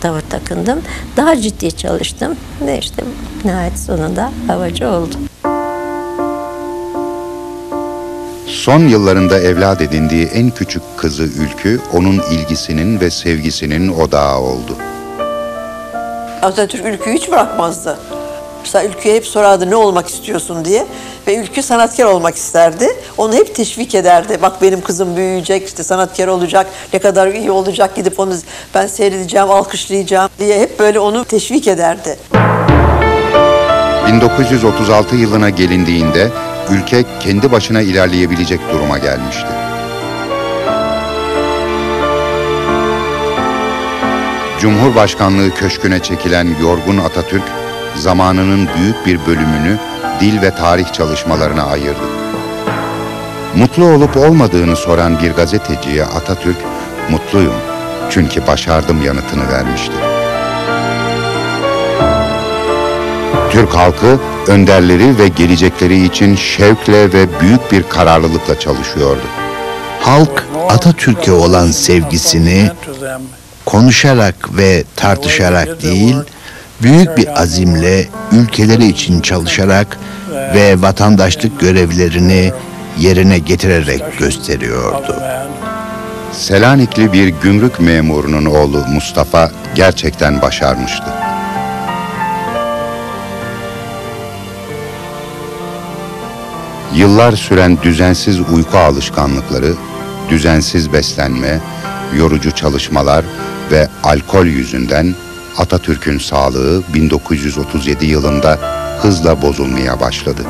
tavır takındım. Daha ciddi çalıştım. Ve işte nihayet sonunda havacı oldum. Son yıllarında evlat edindiği en küçük kızı Ülkü, onun ilgisinin ve sevgisinin odağı oldu. Atatürk Ülkü'yü hiç bırakmazdı. Mesela Ülkü'ye hep sorardı ne olmak istiyorsun diye. Ve Ülkü sanatkar olmak isterdi. Onu hep teşvik ederdi. Bak benim kızım büyüyecek, işte sanatkar olacak, ne kadar iyi olacak gidip onu ben seyredeceğim, alkışlayacağım diye hep böyle onu teşvik ederdi. 1936 yılına gelindiğinde ülke kendi başına ilerleyebilecek duruma gelmişti. Cumhurbaşkanlığı köşküne çekilen yorgun Atatürk, zamanının büyük bir bölümünü dil ve tarih çalışmalarına ayırdı. Mutlu olup olmadığını soran bir gazeteciye Atatürk, mutluyum çünkü başardım yanıtını vermişti. Türk halkı önderleri ve gelecekleri için şevkle ve büyük bir kararlılıkla çalışıyordu. Halk Atatürk'e olan sevgisini konuşarak ve tartışarak değil, büyük bir azimle ülkeleri için çalışarak ve vatandaşlık görevlerini yerine getirerek gösteriyordu. Selanikli bir gümrük memurunun oğlu Mustafa gerçekten başarmıştı. Yıllar süren düzensiz uyku alışkanlıkları, düzensiz beslenme, yorucu çalışmalar ve alkol yüzünden Atatürk'ün sağlığı 1937 yılında hızla bozulmaya başladı.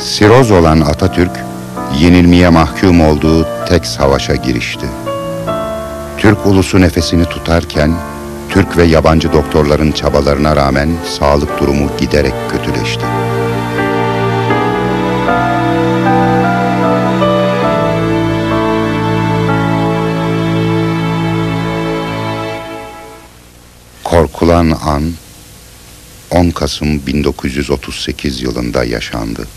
Siroz olan Atatürk, yenilmeye mahkum olduğu tek savaşa girişti. Türk ulusu nefesini tutarken, Türk ve yabancı doktorların çabalarına rağmen sağlık durumu giderek kötüleşti. Korkulan an 10 Kasım 1938 yılında yaşandı.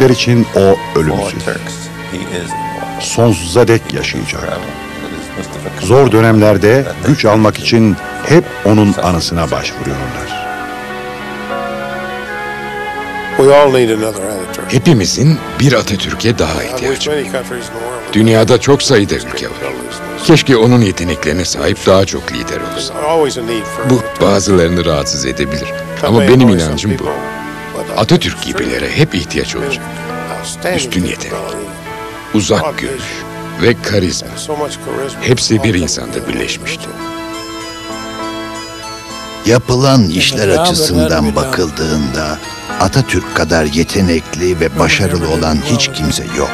Türkler için o ölümsüz. Sonsuza dek yaşayacak. Zor dönemlerde güç almak için hep onun anısına başvuruyorlar. Hepimizin bir Atatürk'e daha ihtiyacı. world Dünyada çok sayıda ülke var. Keşke onun yeteneklerine sahip daha çok lider olsa. Bu bazılarını rahatsız edebilir. Ama benim inancım bu. Atatürk gibilere hep ihtiyaç olacak. Üstün yetenek, uzak görüş ve karizma. Hepsi bir insanda birleşmişti. Yapılan işler açısından bakıldığında Atatürk kadar yetenekli ve başarılı olan hiç kimse yok.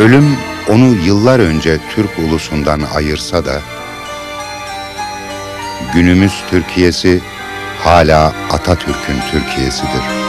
Ölüm onu yıllar önce Türk ulusundan ayırsa da günümüz Türkiye'si hala Atatürk'ün Türkiye'sidir.